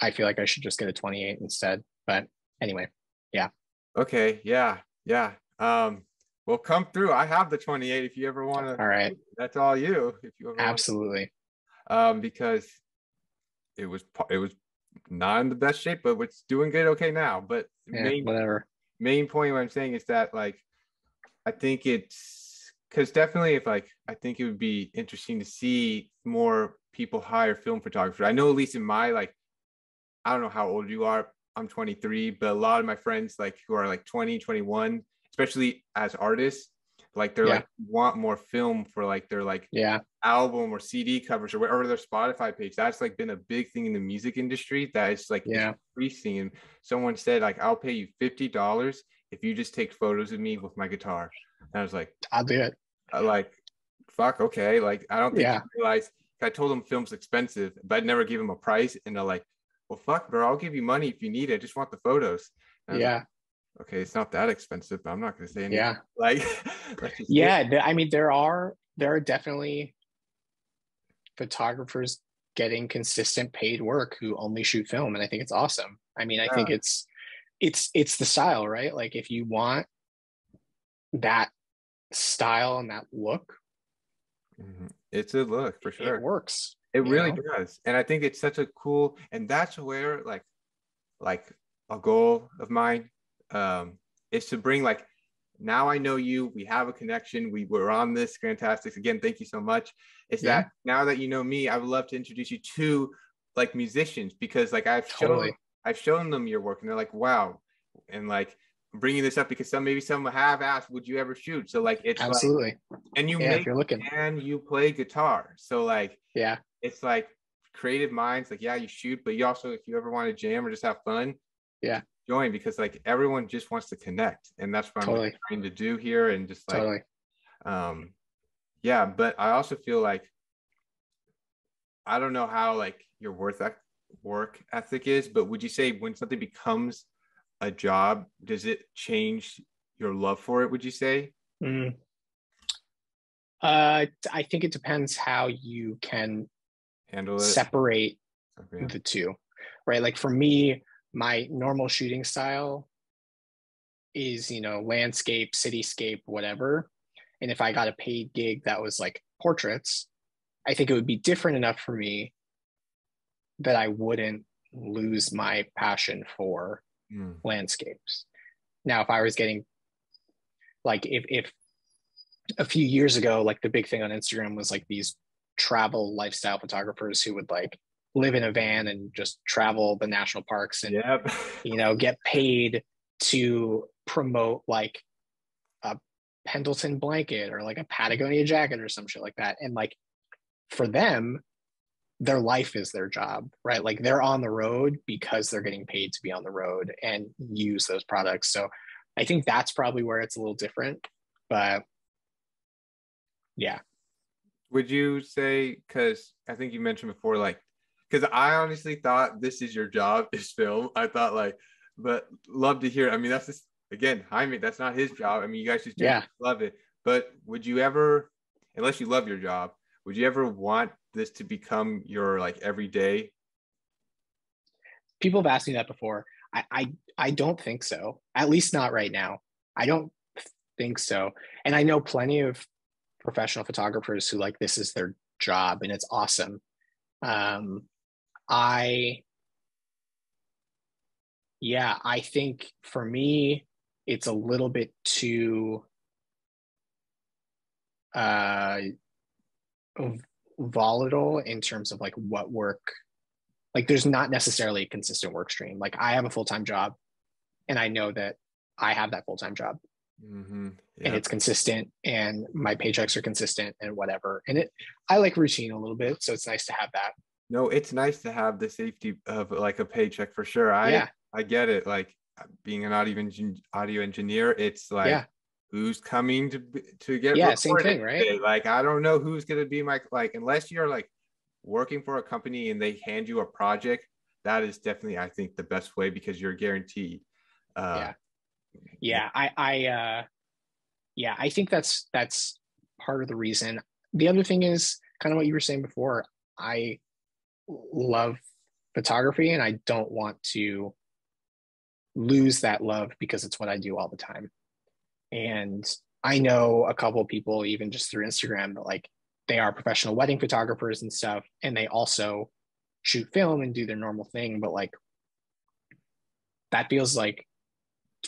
I feel like I should just get a 28 instead but anyway yeah. okay yeah yeah. Um well come through. I have the 28 if you ever want to all right. That's all you if you absolutely. Um because it was it was not in the best shape but it's doing good okay now. But yeah, main whatever. main point what I'm saying is that like I think it's because definitely if like i think it would be interesting to see more people hire film photographers. I know at least in my like i don't know how old you are i'm 23 but a lot of my friends like who are like 20 21 especially as artists like they're Yeah. like want more film for like their like Yeah. album or cd covers or whatever their spotify page that's like been a big thing in the music industry that is like Yeah. increasing and someone said like i'll pay you $50 if you just take photos of me with my guitar and i was like I'll do it. I like fuck okay like i don't think Yeah. you realize i told them film's expensive but i'd never give them a price and they're like well fuck bro i'll give you money if you need it i just want the photos And like, Yeah. okay it's not that expensive but i'm not going to say anything Yeah. <laughs> like <laughs> Yeah. th- I mean, there are there are definitely photographers getting consistent paid work who only shoot film, and I think it's awesome. I mean, I think it's it's it's the style, right? Like if you want that style and that look, Mhm. it's a look for sure it works. It really know? does. And I think it's such a cool and that's where like like a goal of mine um is to bring like now I know you, we have a connection, we were on this Grantastic. Again, thank you so much. Is Yeah. that now that you know me, I would love to introduce you to like musicians because like I've shown I've shown them your work and they're like, wow. And like bringing this up because some maybe some have asked, would you ever shoot? So like it's like, Absolutely. and you Yeah, make you're looking. and you play guitar. So like Yeah. It's like creative minds like yeah you shoot but you also if you ever want to jam or just have fun Yeah. join because like everyone just wants to connect and that's what i'm Totally. trying to do here and just like Totally. um yeah but i also feel like i don't know how like your worth ec- work ethic is but would you say when something becomes a job does it change your love for it would you say Mm. Uh, I think it depends how you can handle it separate Okay. the two, right? Like for me, my normal shooting style is, you know, landscape, cityscape, whatever. And if I got a paid gig that was like portraits, I think it would be different enough for me that I wouldn't lose my passion for Mm, landscapes. Now, if I was getting like if if a few years ago, like the big thing on Instagram was like these travel lifestyle photographers who would like live in a van and just travel the national parks and yep you know get paid to promote like a Pendleton blanket or like a Patagonia jacket or some shit like that. And like for them, their life is their job, right? Like they're on the road because they're getting paid to be on the road and use those products. So I think that's probably where it's a little different. But yeah, would you say because i think you mentioned before like because i honestly thought this is your job <laughs> is film i thought like but love to hear i mean that's just again jaime that's not his job i mean you guys just Yeah. love it but would you ever unless you love your job would you ever want this to become your like everyday people have asked me that before. I, I I don't think so. At least not right now. I don't think so. And I know plenty of professional photographers who like this is their job and it's awesome. Um, I yeah, I think for me it's a little bit too uh volatile in terms of like what work like there's not necessarily a consistent work stream. Like i have a full-time job and i know that i have that full-time job Mhm. and it's consistent and my paychecks are consistent and whatever. And it i like routine a little bit so it's nice to have that. No it's nice to have the safety of like a paycheck for sure. I yeah. I get it like being an audio, engin- audio engineer it's like yeah. who's coming to to get Yeah, same thing, right? like i don't know who's going to be my like unless you're like working for a company and they hand you a project that is definitely i think the best way because you're guaranteed uh yeah i i uh yeah i think that's that's part of the reason. The other thing is kind of what you were saying before i love photography and i don't want to lose that love because it's what i do all the time. And i know a couple people even just through instagram that like they are professional wedding photographers and stuff and they also shoot film and do their normal thing but like that feels like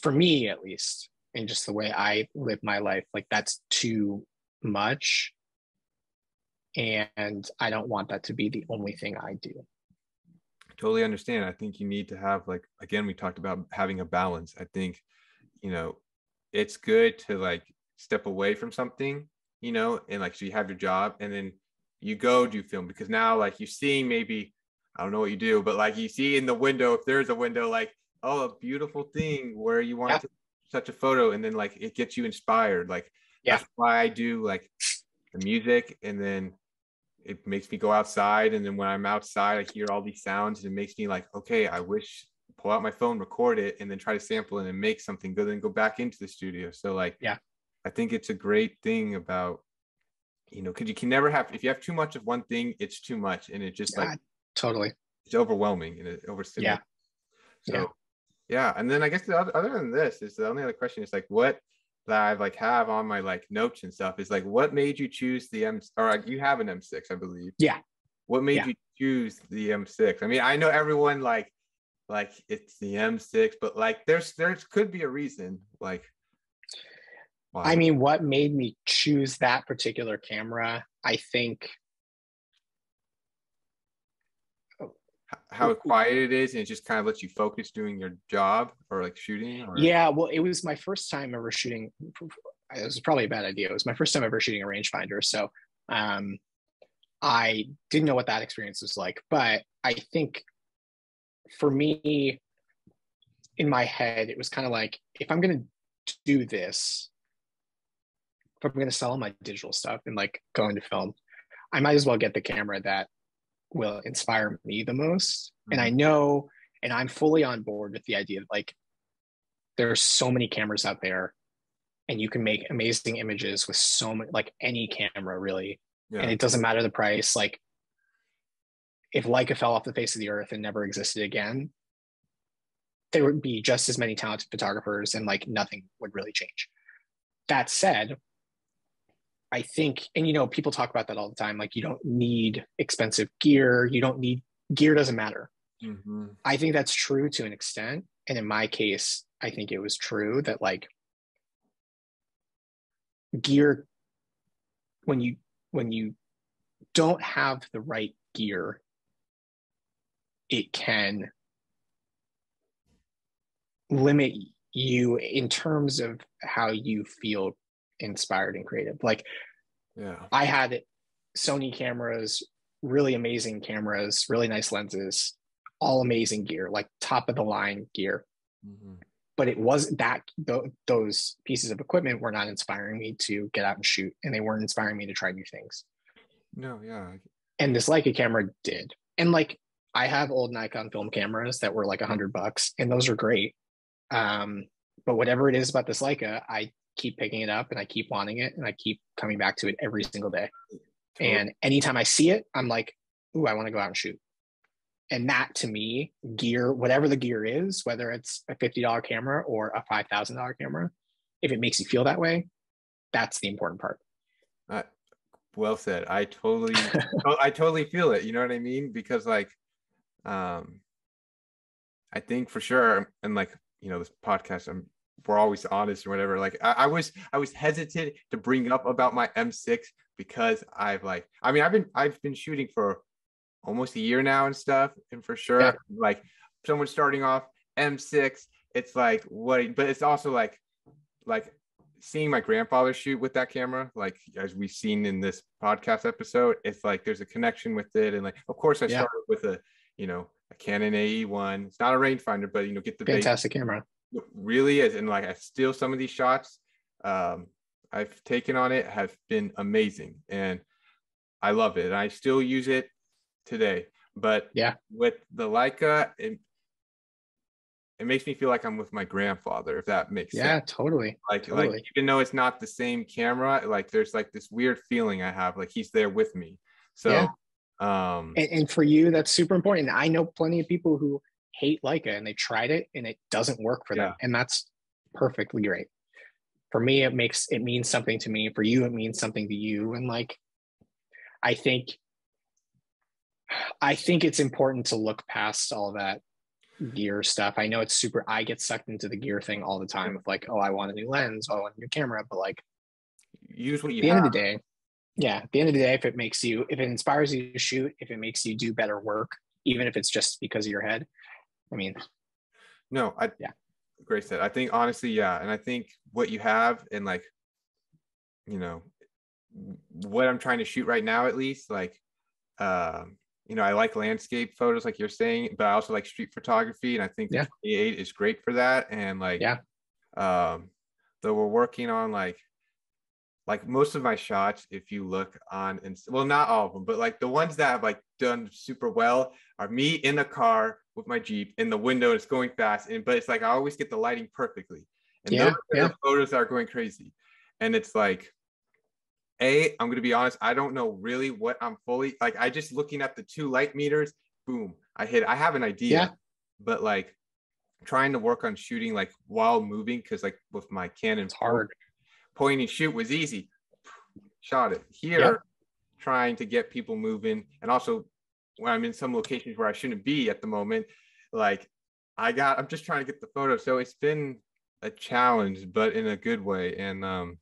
for me at least and just the way i live my life like that's too much. And I don't want that to be the only thing I do. totally understand. I think you need to have like again, we talked about having a balance. I think, you know, it's good to like step away from something, you know, and like so you have your job and then you go do film because now like you're seeing maybe I don't know what you do, but like you see in the window, if there's a window, like, oh, a beautiful thing where you want Yeah. to touch a photo and then like it gets you inspired. Like Yeah. that's why I do like the music and then it makes me go outside. And then when I'm outside, I hear all these sounds and it makes me like, okay, I wish pull out my phone, record it, and then try to sample it and make something good, then go back into the studio. So like Yeah. I think it's a great thing about you know, because you can never have if you have too much of one thing, it's too much and it just like totally. it's overwhelming and it overstimulates. Yeah. So Yeah. Yeah. And then I guess the other, other than this is the only other question is like what that I like have on my like notes and stuff is like what made you choose the M or like, you have an M6, I believe. Yeah. What made Yeah. you choose the M6? I mean, I know everyone like like it's the M6, but like there's there's could be a reason like why. I mean, what made me choose that particular camera? I think how quiet it is and it just kind of lets you focus doing your job or like shooting or Yeah, well, it was my first time ever shooting. It was probably a bad idea. It was my first time ever shooting a rangefinder, so um, I didn't know what that experience was like. But I think for me, in my head, it was kind of like if I'm going to do this, if I'm going to sell all my digital stuff and like go into film, I might as well get the camera that will inspire me the most. And I mm-hmm. know, and I'm fully on board with the idea of like there's so many cameras out there and you can make amazing images with so many like any camera really yeah. and it doesn't matter the price like if leica fell off the face of the earth and never existed again there would be just as many talented photographers and like nothing would really change that said i think and you know people talk about that all the time like you don't need expensive gear you don't need gear doesn't matter Mhm. I think that's true to an extent. And in my case, I think it was true that like gear when you when you don't have the right gear, it can limit you in terms of how you feel inspired and creative. Like yeah I had Sony cameras, really amazing cameras, really nice lenses, all amazing gear, like top of the line gear. Mhm. But it wasn't that th- those pieces of equipment were not inspiring me to get out and shoot, and they weren't inspiring me to try new things. no yeah And this Leica camera did. And like I have old Nikon film cameras that were like a hundred bucks, and those are great. Um, but whatever it is about this Leica, I keep picking it up and I keep wanting it, and I keep coming back to it every single day. And anytime I see it, I'm like, ooh, I want to go out and shoot. And that to me, gear, whatever the gear is, whether it's a $50 camera or a $5,000 camera, if it makes you feel that way, that's the important part. Uh, well said. I totally, <laughs> I totally feel it. You know what I mean? Because like, um, I think for sure, and like you know, this podcast, I'm we're always honest or whatever. Like I, I was, I was hesitant to bring up about my M6 because I've like, I mean, I've been, I've been shooting for almost a year now and stuff, and for sure, Yeah. like someone starting off M6, it's like what, but it's also like, like seeing my grandfather shoot with that camera, like as we've seen in this podcast episode, it's like there's a connection with it. And like, of course, I Yeah. started with a, you know, a Canon AE-1. It's not a rangefinder, but you know, get the base Fantastic camera. Really is. And like, I still some of these shots um, I've taken on it have been amazing, and I love it. And I still use it today. But Yeah. with the Leica, it, it makes me feel like I'm with my grandfather, if that makes sense Yeah, totally. like Totally. like even though it's not the same camera like there's like this weird feeling i have like he's there with me so Yeah. um And, and for you, that's super important. I know plenty of people who hate Leica and they tried it and it doesn't work for them. Yeah. And that's perfectly great. For me, it makes it means something to me. For you, it means something to you. And like, I think, I think it's important to look past all that gear stuff. I know it's super. I get sucked into the gear thing all the time. Of like, oh, I want a new lens. Oh, I want a new camera. But like, use what you At the have. end of the day, yeah, at the end of the day, if it makes you, if it inspires you to shoot, if it makes you do better work, even if it's just because of your head, I mean, No, I Yeah. great said. I think honestly, yeah, and I think what you have and like, you know, what I'm trying to shoot right now, at least, like, um, you know, I like landscape photos, like you're saying, but I also like street photography, and I think Yeah. the 28 is great for that. And like, Yeah. um, though we're working on like, like most of my shots, if you look on, and well, not all of them, but like the ones that have like done super well are me in a car with my Jeep in the window, and it's going fast, and but it's like I always get the lighting perfectly, and Yeah, those yeah. the photos are going crazy, and it's like, a, I'm gonna be honest, I don't know really what I'm fully like. I just looking at the two light meters, boom, I hit. I have an idea, Yeah. but like trying to work on shooting like while moving, because like with my Canon, it's hard. point and shoot was easy. Shot it. Here, Yep. trying to get people moving, and also when I'm in some locations where I shouldn't be at the moment, like I got, I'm just trying to get the photo. So it's been a challenge, but in a good way. And um,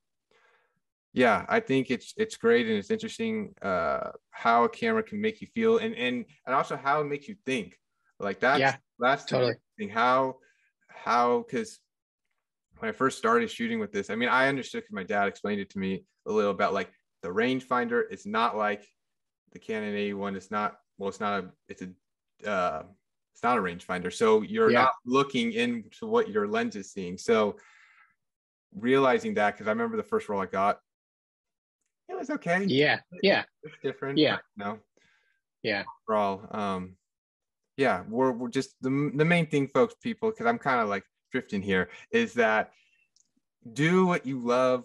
yeah, I think it's it's great and it's interesting uh, how a camera can make you feel, and and and also how it makes you think. Like that's Yeah, that's totally. thing. How how because when I first started shooting with this, I mean, I understood because my dad explained it to me a little about like the rangefinder. It's not like the Canon A1. It's not well. It's not a. It's a. Uh, it's not a rangefinder. So you're Yeah. not looking into what your lens is seeing. So realizing that, because I remember the first roll I got, it was okay. Yeah, yeah, It's different. Yeah. No. Yeah. Overall, um, yeah, we're we're just the the main thing, folks, people, because I'm kind of like drifting here, is that do what you love,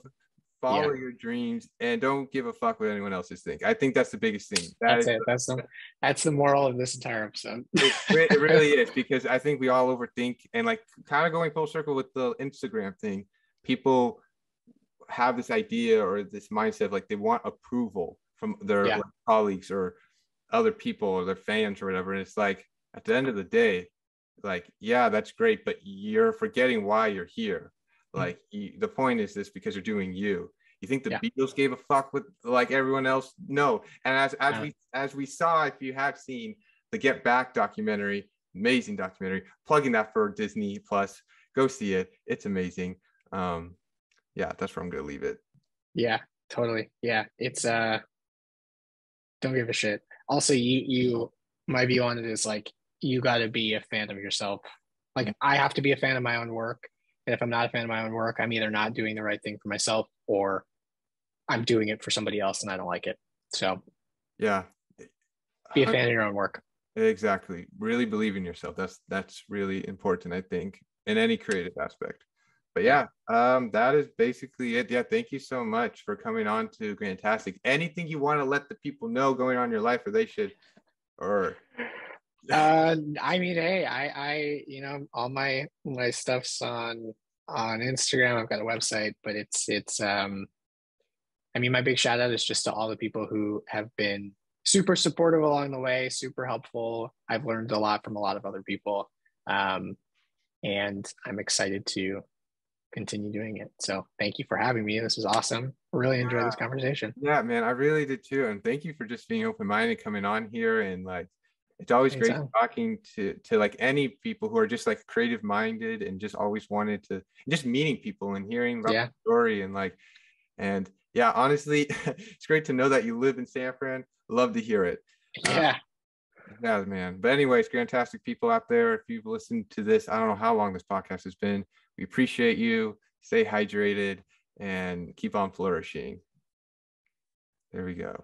follow your dreams, and don't give a fuck what anyone else is think. I think that's the biggest thing. That that's is it. That's the that's the moral of this entire episode. it, it really <laughs> is because I think we all overthink and like kind of going full circle with the Instagram thing. People have this idea or this mindset of like they want approval from their Yeah. like, colleagues or other people or their fans or whatever. And it's like at the end of the day, like yeah, that's great, but you're forgetting why you're here. Mm. Like you, the point is this because you're doing you. You think the Yeah. Beatles gave a fuck with like everyone else? No. And as as Uh. we as we saw, if you have seen the Get Back documentary, amazing documentary, plugging that for Disney Plus, go see it. It's amazing. Um, yeah, that's where I'm gonna leave it. Yeah, totally. Yeah, it's uh, don't give a shit. Also, you you my view on it is like you got to be a fan of yourself. Like I have to be a fan of my own work, and if I'm not a fan of my own work, I'm either not doing the right thing for myself or I'm doing it for somebody else and I don't like it. So Yeah. be a fan of your own work. Exactly. Really believe in yourself. That's that's really important, I think, in any creative aspect. But yeah, um, that is basically it. Yeah, thank you so much for coming on to Grantastic. Anything you want to let the people know going on in your life, or they should, or Uh, I mean, hey, I, I, you know, all my my stuff's on on Instagram. I've got a website, but it's it's um, I mean, my big shout out is just to all the people who have been super supportive along the way, super helpful. I've learned a lot from a lot of other people, um, and I'm excited to continue doing it. So thank you for having me. This was awesome. Really enjoyed this conversation. Yeah, man, I really did too. And thank you for just being open minded, coming on here, and like, it's always great talking to to like any people who are just like creative minded and just always wanted to just meeting people and hearing about Yeah. the story and like, and yeah, honestly, <laughs> it's great to know that you live in San Fran. Love to hear it. Uh, yeah. Yeah, man. But anyways, Grantastic people out there. If you've listened to this, I don't know how long this podcast has been. We appreciate you. Stay hydrated and keep on flourishing. There we go.